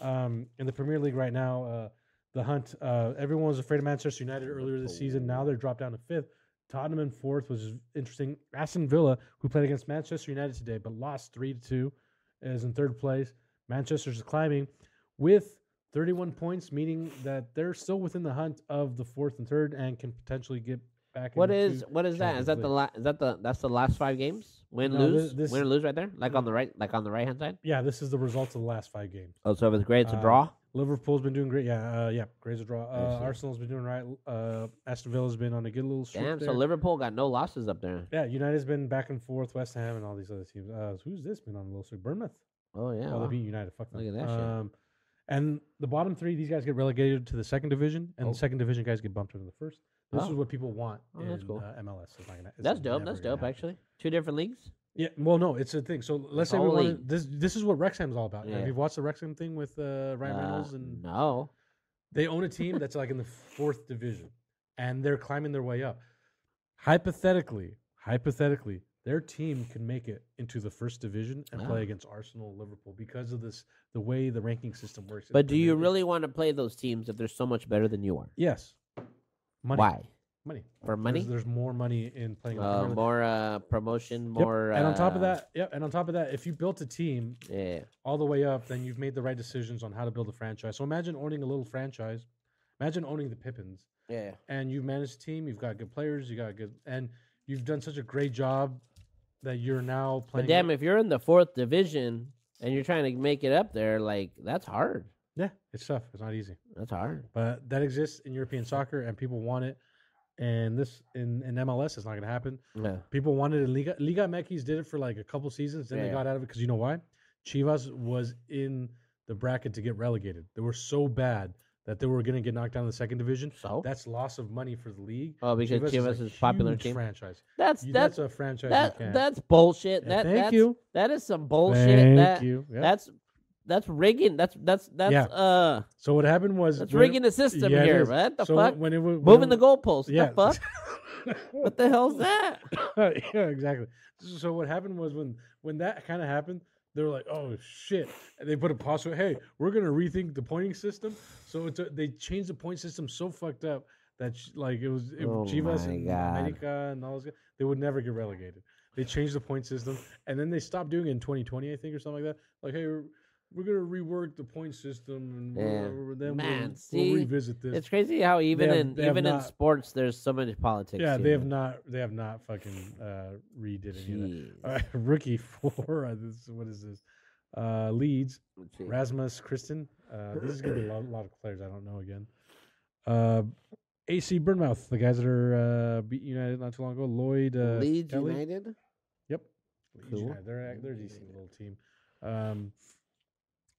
um, in the Premier League right now. Uh, the hunt. Uh, everyone was afraid of Manchester United earlier this season. Now they're dropped down to fifth. Tottenham in fourth, which is interesting. Aston Villa, who played against Manchester United today but lost three to two, is in third place. Manchester's climbing with 31 points, meaning that they're still within the hunt of the fourth and third and can potentially get back. What is what is that? Is that the la- is that the that's the last five games? Win No, lose, this- win or lose right there, like on the right, like on the right hand side. Yeah, this is the results of the last five games. Oh, so if it's great, it's a Uh, draw. Liverpool's been doing great. Yeah, uh, yeah, great as a draw. Uh. Arsenal's been doing right. Uh, Aston Villa's been on a good little streak Damn, there. so Liverpool got no losses up there. yeah, United's been back and forth. West Ham and all these other teams. Uh, who's this been on a little streak? Bournemouth. Oh yeah, Oh, wow. they beat United. Fuck them. Look at that shit. Um, and the bottom three, these guys get relegated to the second division, and Oh. the second division guys get bumped into the first. This Oh. is what people want Oh, in that's cool. uh, MLS. It's gonna, it's that's dope. That's dope. happen. Actually, two different leagues. Yeah, well, no, it's a thing. So let's say we whole want league. this. This is what Wrexham's all about. Yeah. Have you watched the Wrexham thing with uh, Ryan Uh, Reynolds and no. they own a team that's like in the fourth division, and they're climbing their way up. Hypothetically, hypothetically, their team can make it into the first division and Ah. play against Arsenal, Liverpool because of this the way the ranking system works. But do you really want to play those teams if they're so much better than you are? Yes. Money. Why? Money. For money? There's, there's more money in playing. Uh, more uh, promotion, Yep, more. And on top of uh, that, yeah, and on top of that, if you built a team yeah. all the way up, then you've made the right decisions on how to build a franchise. So imagine owning a little franchise. Imagine owning the Pippins, Yeah. and you've managed a team. You've got good players. You got good, and you've done such a great job that you're now playing. But damn, if you're in the fourth division and you're trying to make it up there, like that's hard. yeah, it's tough. It's not easy, That's hard. but that exists in European soccer, and people want it. And this in, in MLS is not going to happen. Yeah. People wanted it in Liga. Liga MX did it for like a couple seasons. Then Yeah, they got out of it because you know why? Chivas was in the bracket to get relegated. They were so bad that they were going to get knocked down in the second division. So. That's loss of money for the league. Oh, because Chivas a is popular team. franchise. That's You- that's that's a franchise. that that's bullshit. That thank that's, you. That is some bullshit. Thank that you. Yeah. that's that's rigging. That's that's that's Yeah. uh so what happened was that's rigging the system Yeah, here. is. What the so fuck? When it, wa- when Moving it the goalposts. Yeah. The fuck? What the hell's that? yeah, exactly. So what happened was when when that kind of happened, they were like, "Oh shit!" And they put a pause. Hey, we're gonna rethink the pointing system. So it's a, they changed the point system so fucked up that sh- like it was it, Oh Chivas and God. America and all those. guys, They would never get relegated. They changed the point system, and then they stopped doing it in 2020, I think, or something like that. Like, hey, we're, we're gonna rework the point system, and Yeah. we'll, then Man, we'll, see, we'll revisit this. It's crazy how even have- in they have even in sports, there's so much politics. yeah, you they have know? not they have not fucking uh, redid any of that. Jeez. Rookie four. Uh, this, what is this? Uh, Leeds. Rasmus Kristen. Uh, this is gonna be a lot, lot of players I don't know again. Uh, AC Bournemouth, the guys that are uh, beat United not too long ago. Lloyd uh, Leeds Kelly. United. Yep. Leeds Cool. United. They're a- they're a decent little team. Um,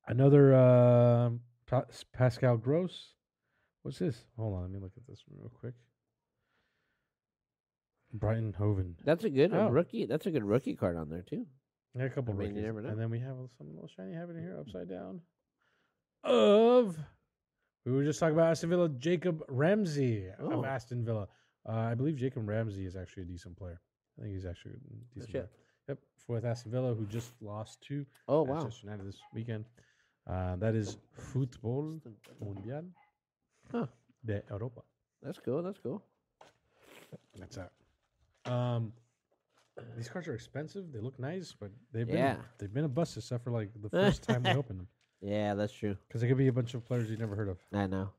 another uh, Pa- Pascal Gross. What's this? Hold on, let me look at this real quick. Brighton Hoven. That's a good Oh. rookie. That's a good rookie card on there too. Yeah, a couple I mean, rookies. And then we have some little shiny happening here upside down. Of we were just talking about Aston Villa, Jacob Ramsey Oh. of Aston Villa. Uh, I believe Jacob Ramsey is actually a decent player. I think he's actually a decent player. Yep, for with Aston Villa, who just lost to Oh wow. Manchester United this weekend. Uh, that is Football Mundial Huh. de Europa. That's cool. That's cool. That's that. Um, these cards are expensive. They look nice, but they've been Yeah. they've been a bust except for like the first time we opened them Yeah, that's true. because it could be a bunch of players you never heard of. I know.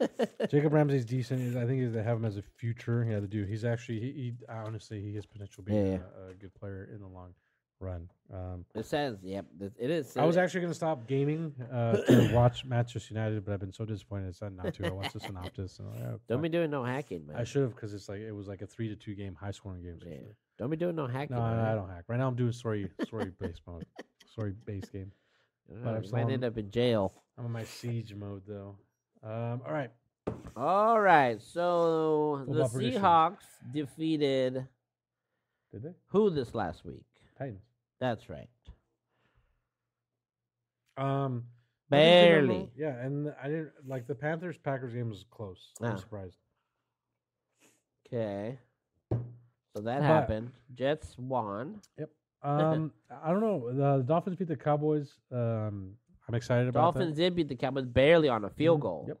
Jacob Ramsey's decent. He's- I think they have him as a future. Yeah, they do. He's actually he, he honestly he has potential being Yeah, A, a good player in the long run. Um, It says, yep, th- it is. I was actually going to stop gaming uh, to watch Manchester United, but I've been so disappointed it's not to. I watched the synopsis and like, oh, Don't fuck. be doing no hacking, man. I should have because it's like it was like a three to two game high scoring game. Yeah. Don't be doing no hacking. No, no, man. I don't hack. Right now I'm doing story story based mode, story based game. But I'm you still might on- end up in jail. I'm in my siege mode though. Um, all right, All right, so Football the predictions. Seahawks defeated did they who this last week? Titans? That's right. Um, nothing too memorable. Barely. Yeah, and I didn't like the Panthers Packers game was close. I'm Ah. surprised. Okay. So that But- happened. Jets won. Yep. Um, I don't know. The, the Dolphins beat the Cowboys. Um, I'm excited about Dolphins that. did beat the Cowboys barely on a field Mhm, goal. Yep.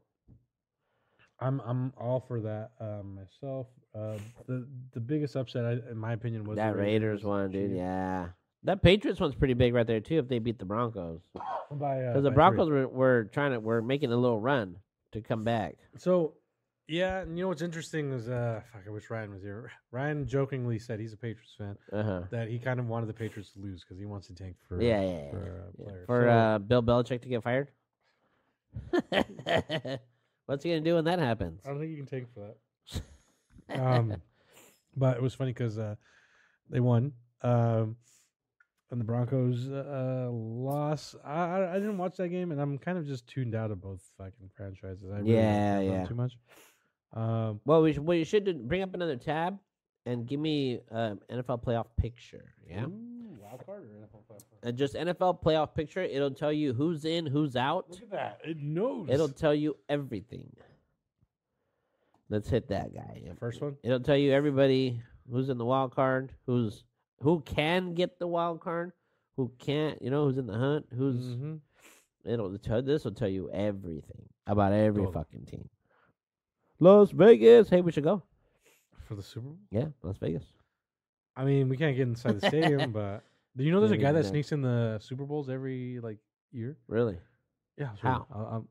I'm I'm all for that um, myself. Uh, the the biggest upset, I, in my opinion, was the that Raiders one, dude. Yeah. That Patriots one's pretty big right there too. If they beat the Broncos, By, uh, because the. Broncos were, were trying to were making a little run to come back. So, yeah, and you know what's interesting is, uh, fuck, I wish Ryan was here. Ryan jokingly said he's a Patriots fan Uh huh. that he kind of wanted the Patriots to lose because he wants to tank for Yeah, yeah, yeah. for, uh, yeah. For So, uh, Bill Belichick to get fired. What's he gonna do when that happens? I don't think you can tank for that. Um, but it was funny because uh, they won. Um, and the Broncos uh, lost. I, I I didn't watch that game, and I'm kind of just tuned out of both fucking franchises. I really don't Yeah, yeah. too much. Um, Well, we should, what you should do, bring up another tab and give me um, NFL playoff picture. Yeah, ooh, wild card or NFL playoff? and just NFL playoff picture. It'll tell you who's in, who's out. Look at that! It knows. It'll tell you everything. Let's hit that guy. First one. It'll tell you everybody who's in the wild card, who's who can get the wild card, who can't. You know, who's in the hunt, who's. Mhm. It'll tell this will tell you everything about every Totally. fucking team. Las Vegas. Hey, we should go. for the Super Bowl. Yeah, Las Vegas. I mean, we can't get inside the stadium, but do you know there's a guy that sneaks in the Super Bowls every like year? Really? Yeah, I'll How? You. I'll, I'll,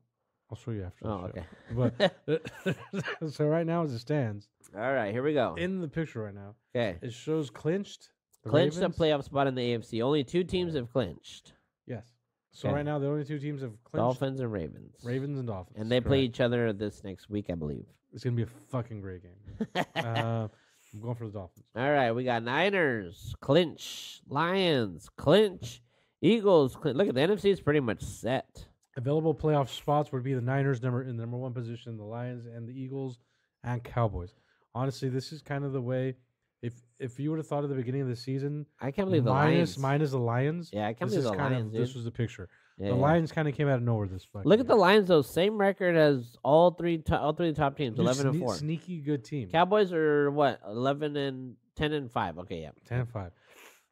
I'll show you after. Oh, okay. show. But so right now, as it stands All right, here we go. in the picture right now, Okay. it shows clinched. The Clinched a playoff spot in the AFC. Only two teams have clinched Yes. So Okay. right now, the only two teams have clinched. Dolphins and Ravens. Ravens and Dolphins. And they play correct. each other this next week, I believe. It's gonna be a fucking great game. uh, I'm going for the Dolphins. All right, we got Niners, clinch, Lions, clinch, Eagles. Clinch. Look at the NFC is pretty much set. Available playoff spots would be the Niners number in the number one position, the Lions and the Eagles and Cowboys. Honestly, this is kind of the way. If if you would have thought at the beginning of the season, I can't believe the minus Lions. minus the Lions, yeah, I can't this believe is the kind Lions, of dude. this was the picture. Yeah, the yeah. Lions kind of came out of nowhere this fucking Look at the year. Lions, though. Same record as all three, to- all three top teams, Dude, eleven and sne- four. Sneaky good team. Cowboys are what, eleven and ten and five. Okay, yeah. 10 and 5.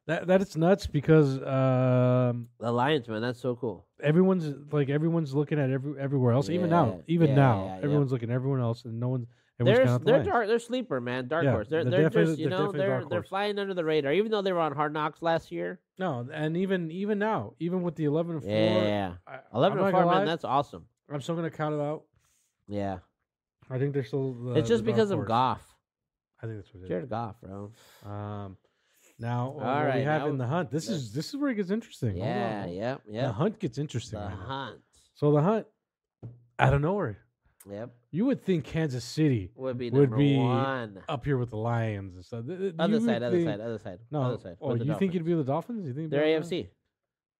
That that is nuts because um, The Lions, man, that's so cool. everyone's like everyone's looking at every everywhere else. even now, Yeah, even yeah, now, yeah, yeah. everyone's looking at everyone else, and no one's They're out they're dark, they're sleeper man, dark Yeah, horse. They're they're they're, just you they're know they're they're flying under the radar, even though they were on Hard Knocks last year. No, and even even now, even with the eleven and four, Yeah, I, eleven and four, man, that's awesome. I'm still gonna count it out. Yeah, I think they're still. The, it's just because of horse. Goff. I think that's what it is. Jared Goff, bro. Um, now All what we right, have now in the hunt. This is this is where it gets interesting. Yeah, on. yep, The hunt gets interesting. The right now. hunt. So the hunt, out of nowhere, Yep, you would think Kansas City would be Would number be one. up here with the Lions and stuff. Th- Other you side, other think- side, other side. No, other side. oh, you think it'd be the Dolphins? You think They're be the- AFC.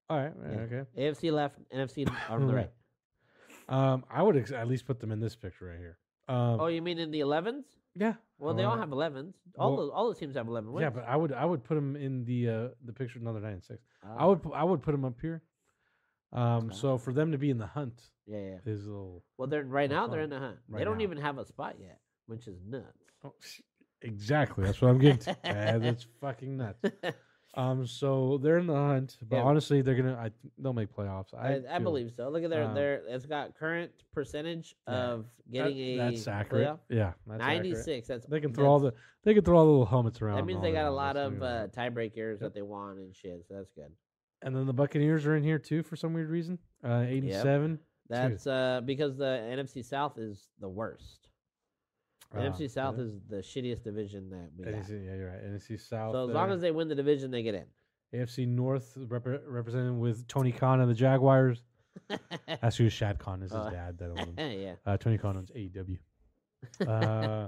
All right, Yeah. okay. AFC left, NFC on the right. Um, I would ex- at least put them in this picture right here. Um, Oh, you mean in the 11s? yeah. Well, they all have 11s. All Well, the all the teams have 11 wins. Yeah, but I would I would put them in the uh, the picture another nine and six. I Ah, would I would put them up here. Um, Okay. so for them to be in the hunt Yeah, yeah. is a little Well, they're right now. They're in the hunt. Right they don't now. even have a spot yet, which is nuts. oh, exactly that's what I'm getting to. Man, that's fucking nuts. Um, so they're in the hunt, but Yeah. honestly, they're gonna I, they'll make playoffs. I, I, feel- believe so. Look at their Um, their. It's got current percentage Yeah. of that- getting a that's accurate. playoff. Yeah, that's Ninety That's They can throw all the they can throw all the little helmets around. That means they that got a lot of uh, tiebreakers Yep. that they want and shit. So that's good. And then the Buccaneers are in here too for some weird reason. Uh, eight and Yep. seven. That's uh because the NFC South is the worst. The Uh, NFC South yeah. is the shittiest division that we got. NFC, yeah, you're right. NFC South. So as long there. as they win the division, they get in. AFC North repre- represented with Tony Khan and the Jaguars. That's who Shad Khan is his Uh, dad that owns yeah. Uh, Tony Khan owns AEW. Uh,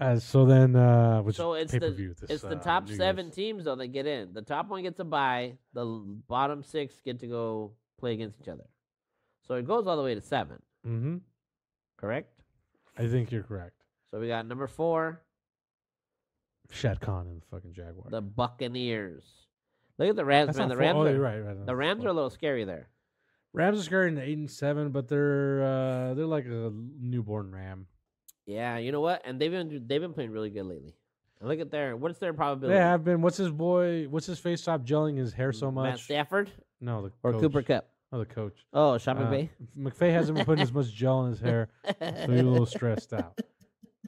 uh, so then, uh, which So it's the this, it's the uh, top New seven Year's. teams though that get in. The top one gets a bye. The bottom six get to go play against each other. So it goes all the way to seven. Mhm. Correct. I think you're correct. So we got number four, Shad Khan and the fucking Jaguars. the Buccaneers. Look at the Rams, That's man. The Rams oh, are you're right, right. the Rams are a little scary there. Rams are scary in eight and seven, but they're uh, they're like a newborn ram. Yeah, you know what? And they've been they've been playing really good lately. And look at their what's their probability? They have been. What's his boy? What's his face? Stop gelling his hair so much. Matt. Stafford No, the or coach. Cooper Kupp. No, the coach. Oh, Sean Uh, McVay. McVay hasn't been putting as much gel in his hair, so he's a little stressed out.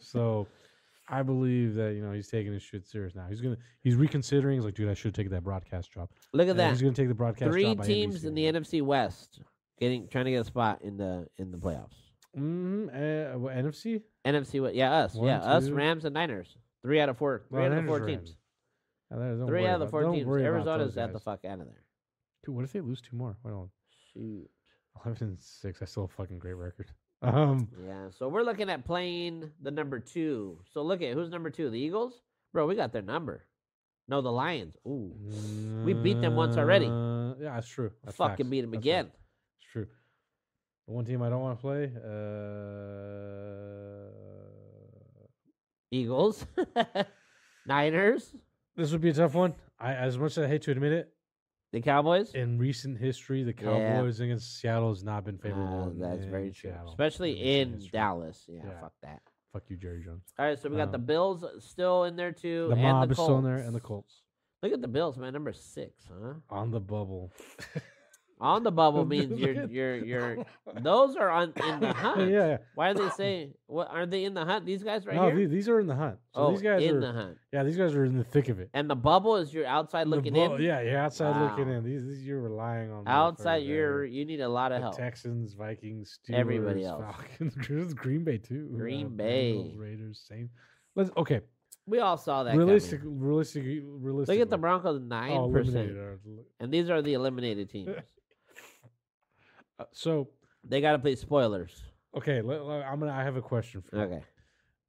So I believe that you know he's taking his shit serious now. He's gonna he's reconsidering. He's like, dude, I should taken that broadcast job. Look at And that. He's gonna take the broadcast Three job. by teams in the NFC West getting trying to get a spot in the in the playoffs. Mhm, uh, what, NFC. NFC West, yeah, us, One, yeah, us, two. Rams and Niners. Three out of four. Three Well, out of the Niners four are teams. Uh, don't Three worry out of the about- four don't teams. worry about Arizona's those at the guys. fuck out of there. Dude, what if they lose two more? Wait on. Shoot. Eleven and six. I still have a fucking great record. Um, Yeah, so we're looking at playing the number two. So look at who's number two. The Eagles, bro. We got their number. No, the Lions. Ooh, We beat them once already. uh, yeah, that's true. That's fucking facts. beat them That's again. facts. It's true. The one team I don't want to play. Uh, Eagles, Niners, this would be a tough one. I, as much as I hate to admit it, the Cowboys. in recent history, the Yeah. Cowboys against Seattle has not been Uh, favorable. in- that's very true, Seattle especially recent in. Dallas. Yeah, Yeah. fuck that. Fuck you, Jerry Jones. All right, so we got the Um, Bills still in there too. The and mob the is still in there, and the Colts Look at the Bills, man. Number six, huh? on the bubble. On the bubble means you're you're you're. Those are on in the hunt. yeah, yeah. Why are they saying what? Are they in the hunt? These guys right no, here. the- these are in the hunt. So oh, these guys are in are. the hunt. Yeah, these guys are in the thick of it. And the bubble is you're outside looking bu- in. Yeah, you're outside looking in. These, these you're relying on. Outside, you're you need a lot of the help. Texans, Vikings, Steelers, Everybody else. Falcons, Green Bay too. Green uh, Bay. Bengals, Raiders, same. Let's okay. We all saw that. Realistic, coming. realistic, realistic. Look at the Broncos, nine oh, percent, and these are the eliminated teams. Uh, so they got to play spoilers. okay, let, let- I'm gonna. I have a question for you. Okay,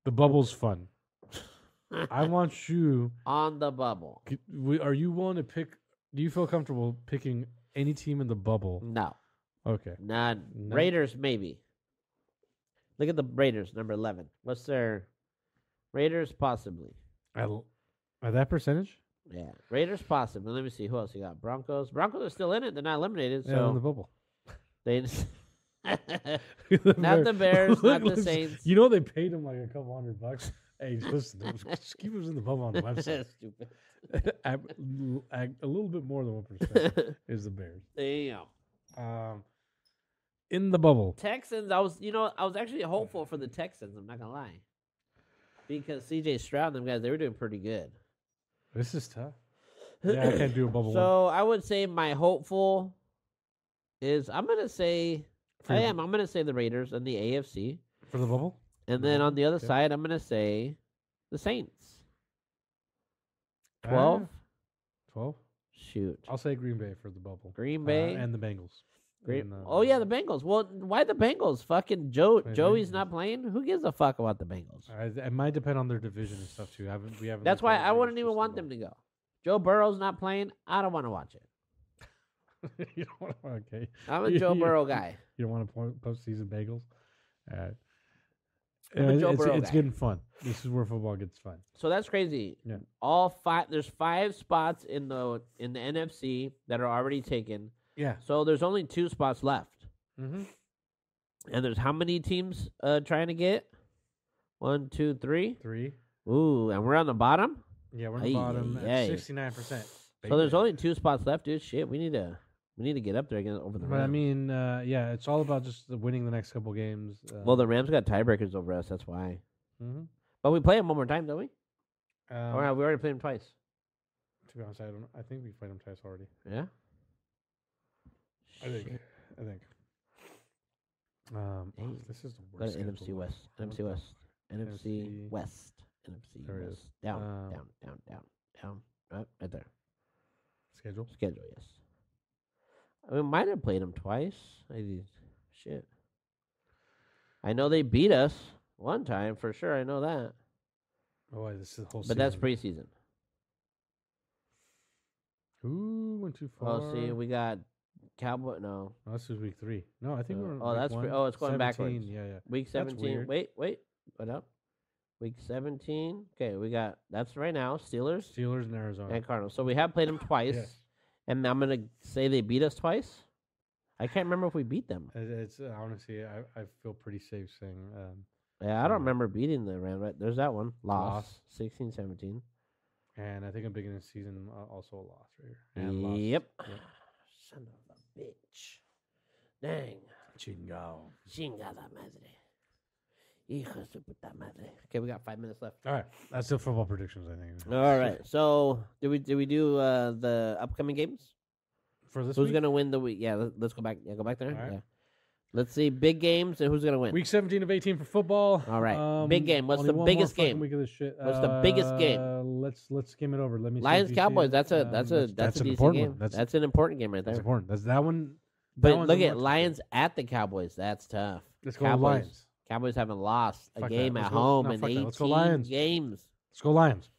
The bubble's fun. I want you. on the bubble. Are you willing to pick? Do you feel comfortable picking any team in the bubble? No, Okay. none. No? Raiders maybe. Look at the Raiders, number eleven. What's their Raiders possibly? At, l- at that percentage? Yeah, Raiders possibly. Let me see who else you got. Broncos. Broncos are still in it. They're not eliminated. Yeah, in the bubble. They. not the Bears, not the Saints. You know they paid him like a couple hundred bucks. Hey, listen, just keep us in the bubble on the website. Stupid. a, little bit more than one percent is the Bears. Damn. Um, in the bubble, Texans. I was, you know, I was actually hopeful for the Texans. I'm not gonna lie. because CJ Stroud and them guys they were doing pretty good. This is tough. Yeah, I can't do a bubble one. So I would say my hopeful is I'm gonna say For I your- am I'm gonna say the Raiders and the AFC, for the bubble. and then on the other side I'm gonna say the Saints. Ah, Twelve. Twelve. Shoot. I'll say Green Bay for the bubble. Green Uh, Bay. and the Bengals. Great. And, uh, oh yeah, the Bengals. Well, why the Bengals? Fucking Joe. Wait, Joey's Bengals. not playing. Who gives a fuck about the Bengals? I, it might depend on their division and stuff too. I haven't we haven't. That's looked why at I wouldn't even want them to go. Joe Burrow's not playing. I don't want to watch it. you don't want okay. I'm a Joe you- Burrow guy. You don't want to po- postseason bagels. Right. I'm a Joe it's, Burrow it's guy. getting fun. This is where football gets fun. So that's crazy. Yeah. All five. There's five spots in the in the NFC that are already taken. Yeah. So there's only two spots left. Mm-hmm. And there's how many teams uh, trying to get? One, two, three. Three. Ooh, and we're on the bottom. Yeah, we're on the bottom at sixty nine percent. So there's only two spots left, dude. Shit, we need to we need to get up there again over the But I mean, uh, yeah, it's all about just the winning the next couple games. Uh, well, the Rams got tiebreakers over us. That's why. mhm. But we play them one more time, don't we? Um, or have we already played them twice? To be honest, I don't. I think we played them twice already. Yeah. I think. Shit. I think. Um, this is the Go to worst. NFC. West. NFC West. NFC NFC West. NFC There it is. West. Down, Um, down, down, down, down. Right, right there. schedule. Schedule, yes. I mean, might have played them twice. I did- shit. I know they beat us one time for sure. I know that, Oh, this is the whole. but that's preseason. Ooh, went too far. Oh, see, we got Cowboy. No, Oh, this is week three. No, I think Uh, we're. oh, that's pre- oh, it's going 17, backwards. Yeah, yeah. week seventeen. Wait, wait, what up? Week seventeen. Okay, we got that's right now. Steelers Steelers and Arizona. and Cardinals. So we have played them twice, Yes. And I'm gonna say they beat us twice. I can't remember if we beat them. It's uh, honestly, I, I feel pretty safe saying. Um, Yeah, I don't remember beating the Rams. Right there's that one loss, Loss. 16 17. and I think I'm beginning of the season uh, also a loss right here. And loss. Yep. Yep. Son of a bitch. Dang. Chingo. Chingada madre. Hijo de puta madre. Okay, we got five minutes left. All right, that's the football predictions. I think. All right. So, did we did we do uh, the upcoming games? For this who's week, gonna win the week? Yeah, let, let's go back. Yeah, go back there. All right. Yeah. Let's see big games and who's gonna win. week 17 of 18 for football. All right, big game. What's the biggest game? Week of this shit. What's the biggest game? Uh, Let's let's skim it over. Let me. Lions see Cowboys. That's a Um, that's a that's, a an decent important game. one. That's That's, an important game right there. that's important. That's that one. that But look at much- Lions at the Cowboys. That's tough. Let's go Cowboys. Lions. Cowboys haven't lost a Fuck that. game at go- home no, in fuck that. 18 Let's go Lions. games. Let's go Lions.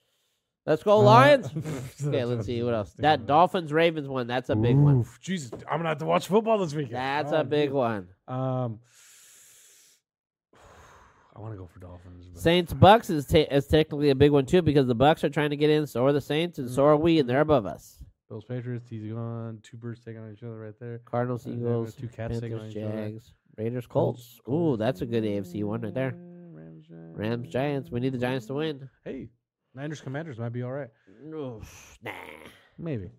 Let's go Uh, Lions. that's okay, let's see what else. That. Dolphins Ravens one. That's a big one. Jesus, I'm gonna have to watch football this weekend. That's Oh, a big dude. one. Um, I want to go for Dolphins. But Saints Bucks is ta- is technically a big one too because the Bucks are trying to get in. So are the Saints, and so are we, and they're above us. Bills, Patriots, he's gone. Two birds taking on each other right there. Cardinals, Uh, Eagles, two cats taking on Panthers, each other. Raiders, Colts. Ooh, that's a good AFC one right there. Rams, Giants. We need the Giants to win. Hey, Niners, Commanders might be all right. Oof, nah. Maybe.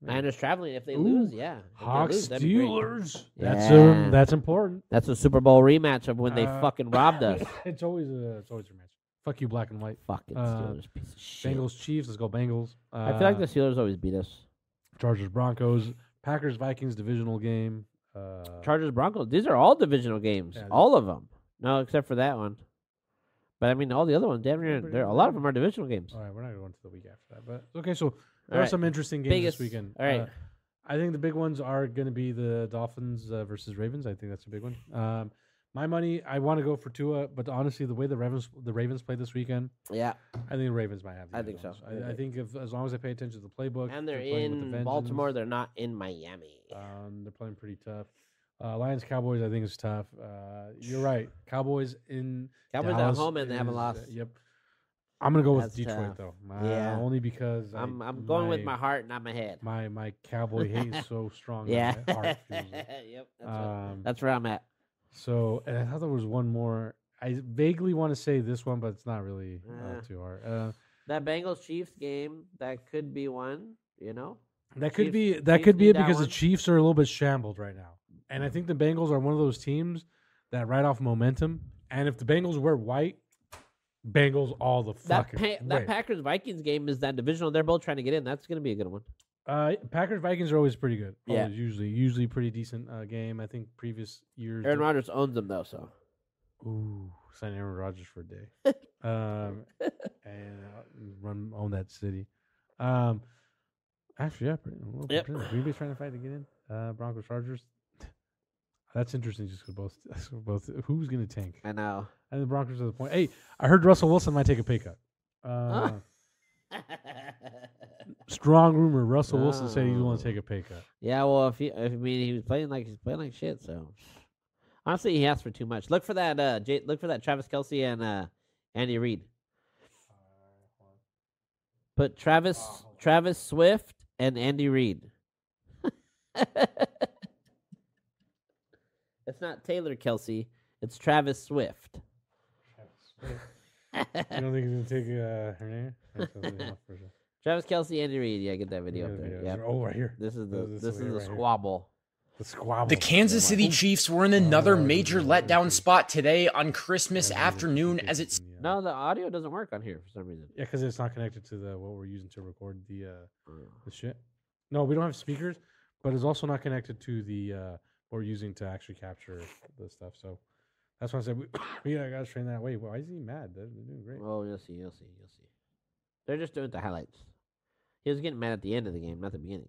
Niners traveling. If they Ooh, lose, yeah. If Hawks, lose, that'd be great. Steelers. That's Yeah. um, that's important. That's a Super Bowl rematch of when they Uh, fucking robbed us. it's always a it's always a match. Fuck you, black and white. fucking uh, Steelers, piece of shit. Bengals, Chiefs. Let's go Bengals. Uh, I feel like the Steelers always beat us. Chargers, Broncos, Packers, Vikings divisional game. Uh, Chargers, Broncos. These are all divisional games. Yeah, all of them. No, except for that one. But I mean, all the other ones. Damn near. There, a lot of them are divisional games. all right, we're not going to the week after that, but okay. So All there are right. some interesting games Biggest. this weekend. All right. Uh, I think the big ones are going to be the Dolphins uh, versus Ravens. I think that's a big one. Um, my money, I want to go for Tua, but honestly, the way the Ravens the Ravens played this weekend, yeah. I think the Ravens might have. the I think so. I I, think if as long as they pay attention to the playbook, And they're playing with the in vengeance, Baltimore. They're not in Miami. Um, they're playing pretty tough. Uh, Lions Cowboys, I think is tough. Uh, you're right. Cowboys in Cowboys Dallas at home and they haven't lost. uh, yep. I'm gonna go with Detroit tough. though. Uh, Yeah. Only because I- I'm I'm going with my heart, not my head. my my cowboy hate is so strong. yeah. my heart feels it. yep. That's, Um, that's where I'm at. So and I thought there was one more. I vaguely want to say this one, but it's not really uh, Uh. too hard. Uh, That Bengals Chiefs game that could be one. You know. that could Chiefs- be that Chiefs could be it because the. Chiefs are a little bit shambled right now, and I think the Bengals are one of those teams that ride off momentum. And if the Bengals wear white, Bengals all the That fucking pa- that. Packers Vikings game is that divisional. They're both trying to get in. That's going to be a good one. Uh, Packers Vikings are always pretty good. Yeah. Usually usually pretty decent uh, game. I think previous years. Aaron Rodgers owns them though, so Ooh, sign Aaron Rodgers for a day. um, and uh, run own that city. Um, actually, yeah, pretty, a little Yep. pretty- Green Bay's trying to fight to get in. Uh, Broncos Chargers. That's interesting. Just 'cause both, both. Who's gonna tank? I know. And the Broncos are the point. Hey, I heard Russell Wilson might take a pay cut. Uh, strong rumor. Russell Wilson said he's going to Oh. take a pay cut. yeah, well, if he, if I mean, he was playing like he's playing like shit. So honestly, he asked for too much. Look for that. Uh, J- look for that. Travis Kelce and uh, Andy Reid. Put Travis Travis Swift and Andy Reid. it's not Taylor Kelce. It's Travis Swift. You don't think he's going to take uh, her name? That's something else for sure. Travis Kelce, Andy Reid. Yeah, get that video Yeah, up there. videos. Yeah, Oh, right here. this is the This is this is the the right here. squabble. The squabble. The Kansas City Chiefs were in another Oh, major letdown spot today on Christmas Yeah, yeah, afternoon yeah, as it's yeah. No, the audio doesn't work on here for some reason. Yeah, because it's not connected to the what we're using to record the uh, Oh. the shit. No, we don't have speakers, but it's also not connected to the uh, what we're using to actually capture the stuff. So that's why I said we, we gotta, gotta train that way. Why is he mad? They're, they're doing great. Oh, you'll see, you'll see, you'll see. They're just doing the highlights. He was getting mad at the end of the game, not the beginning.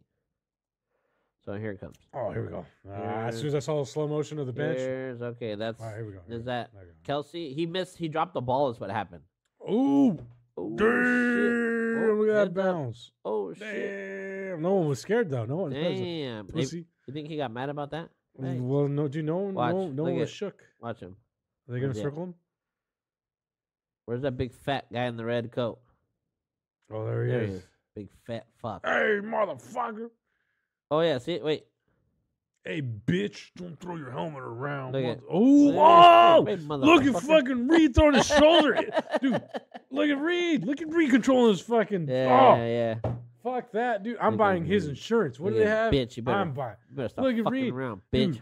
So here it comes. Oh, here we go. Uh, as soon as I saw the slow motion of the bench, Here's okay. That's all right, here we go. here is go. that Okay. Kelce. He missed. He dropped the ball. Is what happened. Ooh, Oh damn! shit! look at that up. bounce. Oh shit! Damn! No one was scared though. No one. Damn! Pussy. You think he got mad about that? Hey, Well, no, dude, no one, Watch, no, no one was shook. watch him. Are they gonna Yeah. circle him? Where's that big fat guy in the red coat? Oh, there he There is. he is. Big fat fuck. Hey, motherfucker! Oh yeah. See, wait. Hey, bitch! Don't throw your helmet around. Look at- oh, Look whoa! wait, Look at fucking Reid throwing his shoulder. Dude, look at Reid. Look at Reid controlling his fucking. Yeah, oh, yeah. fuck that, dude. I'm Look buying his Reid. insurance. What do Look they have? bitch, you better- I'm buying. Better stop Look at fucking Reid. around, bitch. Dude,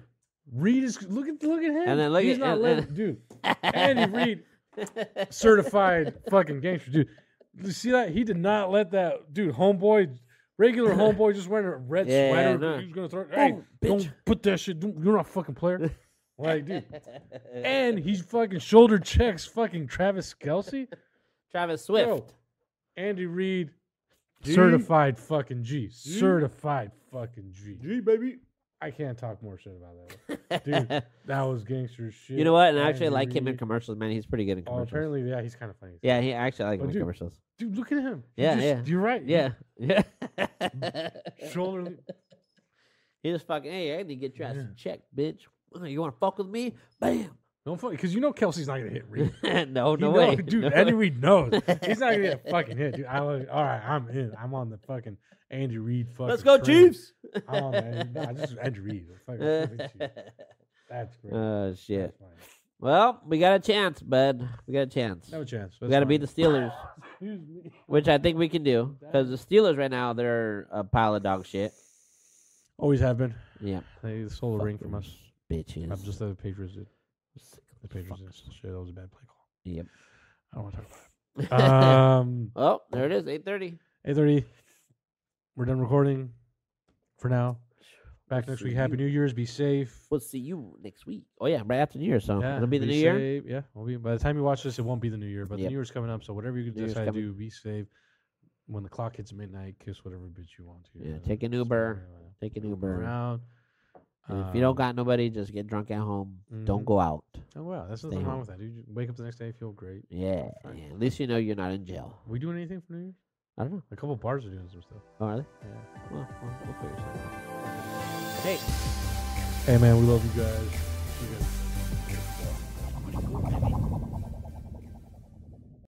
Reid is look at look at him. And then look He's at- not and- letting, and- dude. Andy Reid, certified fucking gangster, dude. You see that? He did not let that dude, homeboy, regular homeboy, just wearing a red Yeah, sweater. no. He was gonna throw. Hey, Boom, don't put that shit. Don't, you're not a fucking player. like, dude. And he fucking shoulder checks fucking Travis Kelce. Travis Swift. Yo, Andy Reid, G. certified fucking G. Certified fucking G. G baby. I can't talk more shit about that. Dude, that was gangster shit. you know what? And I actually like him in commercials, man. He's pretty good in commercials. Oh, commercials. apparently, yeah, he's kind of funny. yeah, he actually I like Oh, him in commercials. Dude, look at him. He Yeah, just- yeah. You're right. Yeah, yeah. Shoulder. he just fucking hey I Andy, get your ass Yeah. in check, bitch. Oh, you want to fuck with me? Bam. No funny, because you know Kelce's not gonna hit Reid. no, He no know- way, dude. No Andy way. Reid knows he's not gonna get a fucking hit, dude. I like, all right, I'm in. I'm on the fucking Andy Reid. Fucking Let's go, train. Chiefs. I'm on the, nah, just Andy Reid. Fucking, fucking That's great. oh shit. That's. Well, we got a chance, bud. We got a chance. No chance. we got to beat the Steelers, Excuse me. which I think we can do because the Steelers right now they're a pile of dog shit. Always have been. Yeah, They stole a ring from us. bitches. I'm just like the Patriots did. The Patriots. Shit, that was a bad play call. Yep. I don't want to talk about it. um, Oh, there it is, eight thirty. 8.30. We're done recording for now. Back next See week. Happy you. New Year's. Be safe. We'll see you next week. Oh yeah, right after New Year. So Yeah, it'll be the New Year. Yeah, we'll be. By the time you watch this, it won't be the New Year, but the New Year's coming up. So whatever you decide to do, be safe. When the clock hits midnight, kiss whatever bitch you want to. Yeah, Uh, take an Uber. Take an. Uber. around. And if you don't Um, got nobody, just get drunk at home. Don't Mhm. go out. Oh wow, that's nothing wrong with that. You wake up the next day, feel great. Yeah, yeah. At least you know you're not in jail. we doing anything for New Year's? I don't know. A couple bars are doing some stuff. Oh, are they? Yeah. Well, well we'll figure something out. Hey. Hey man, we love you guys. You guys.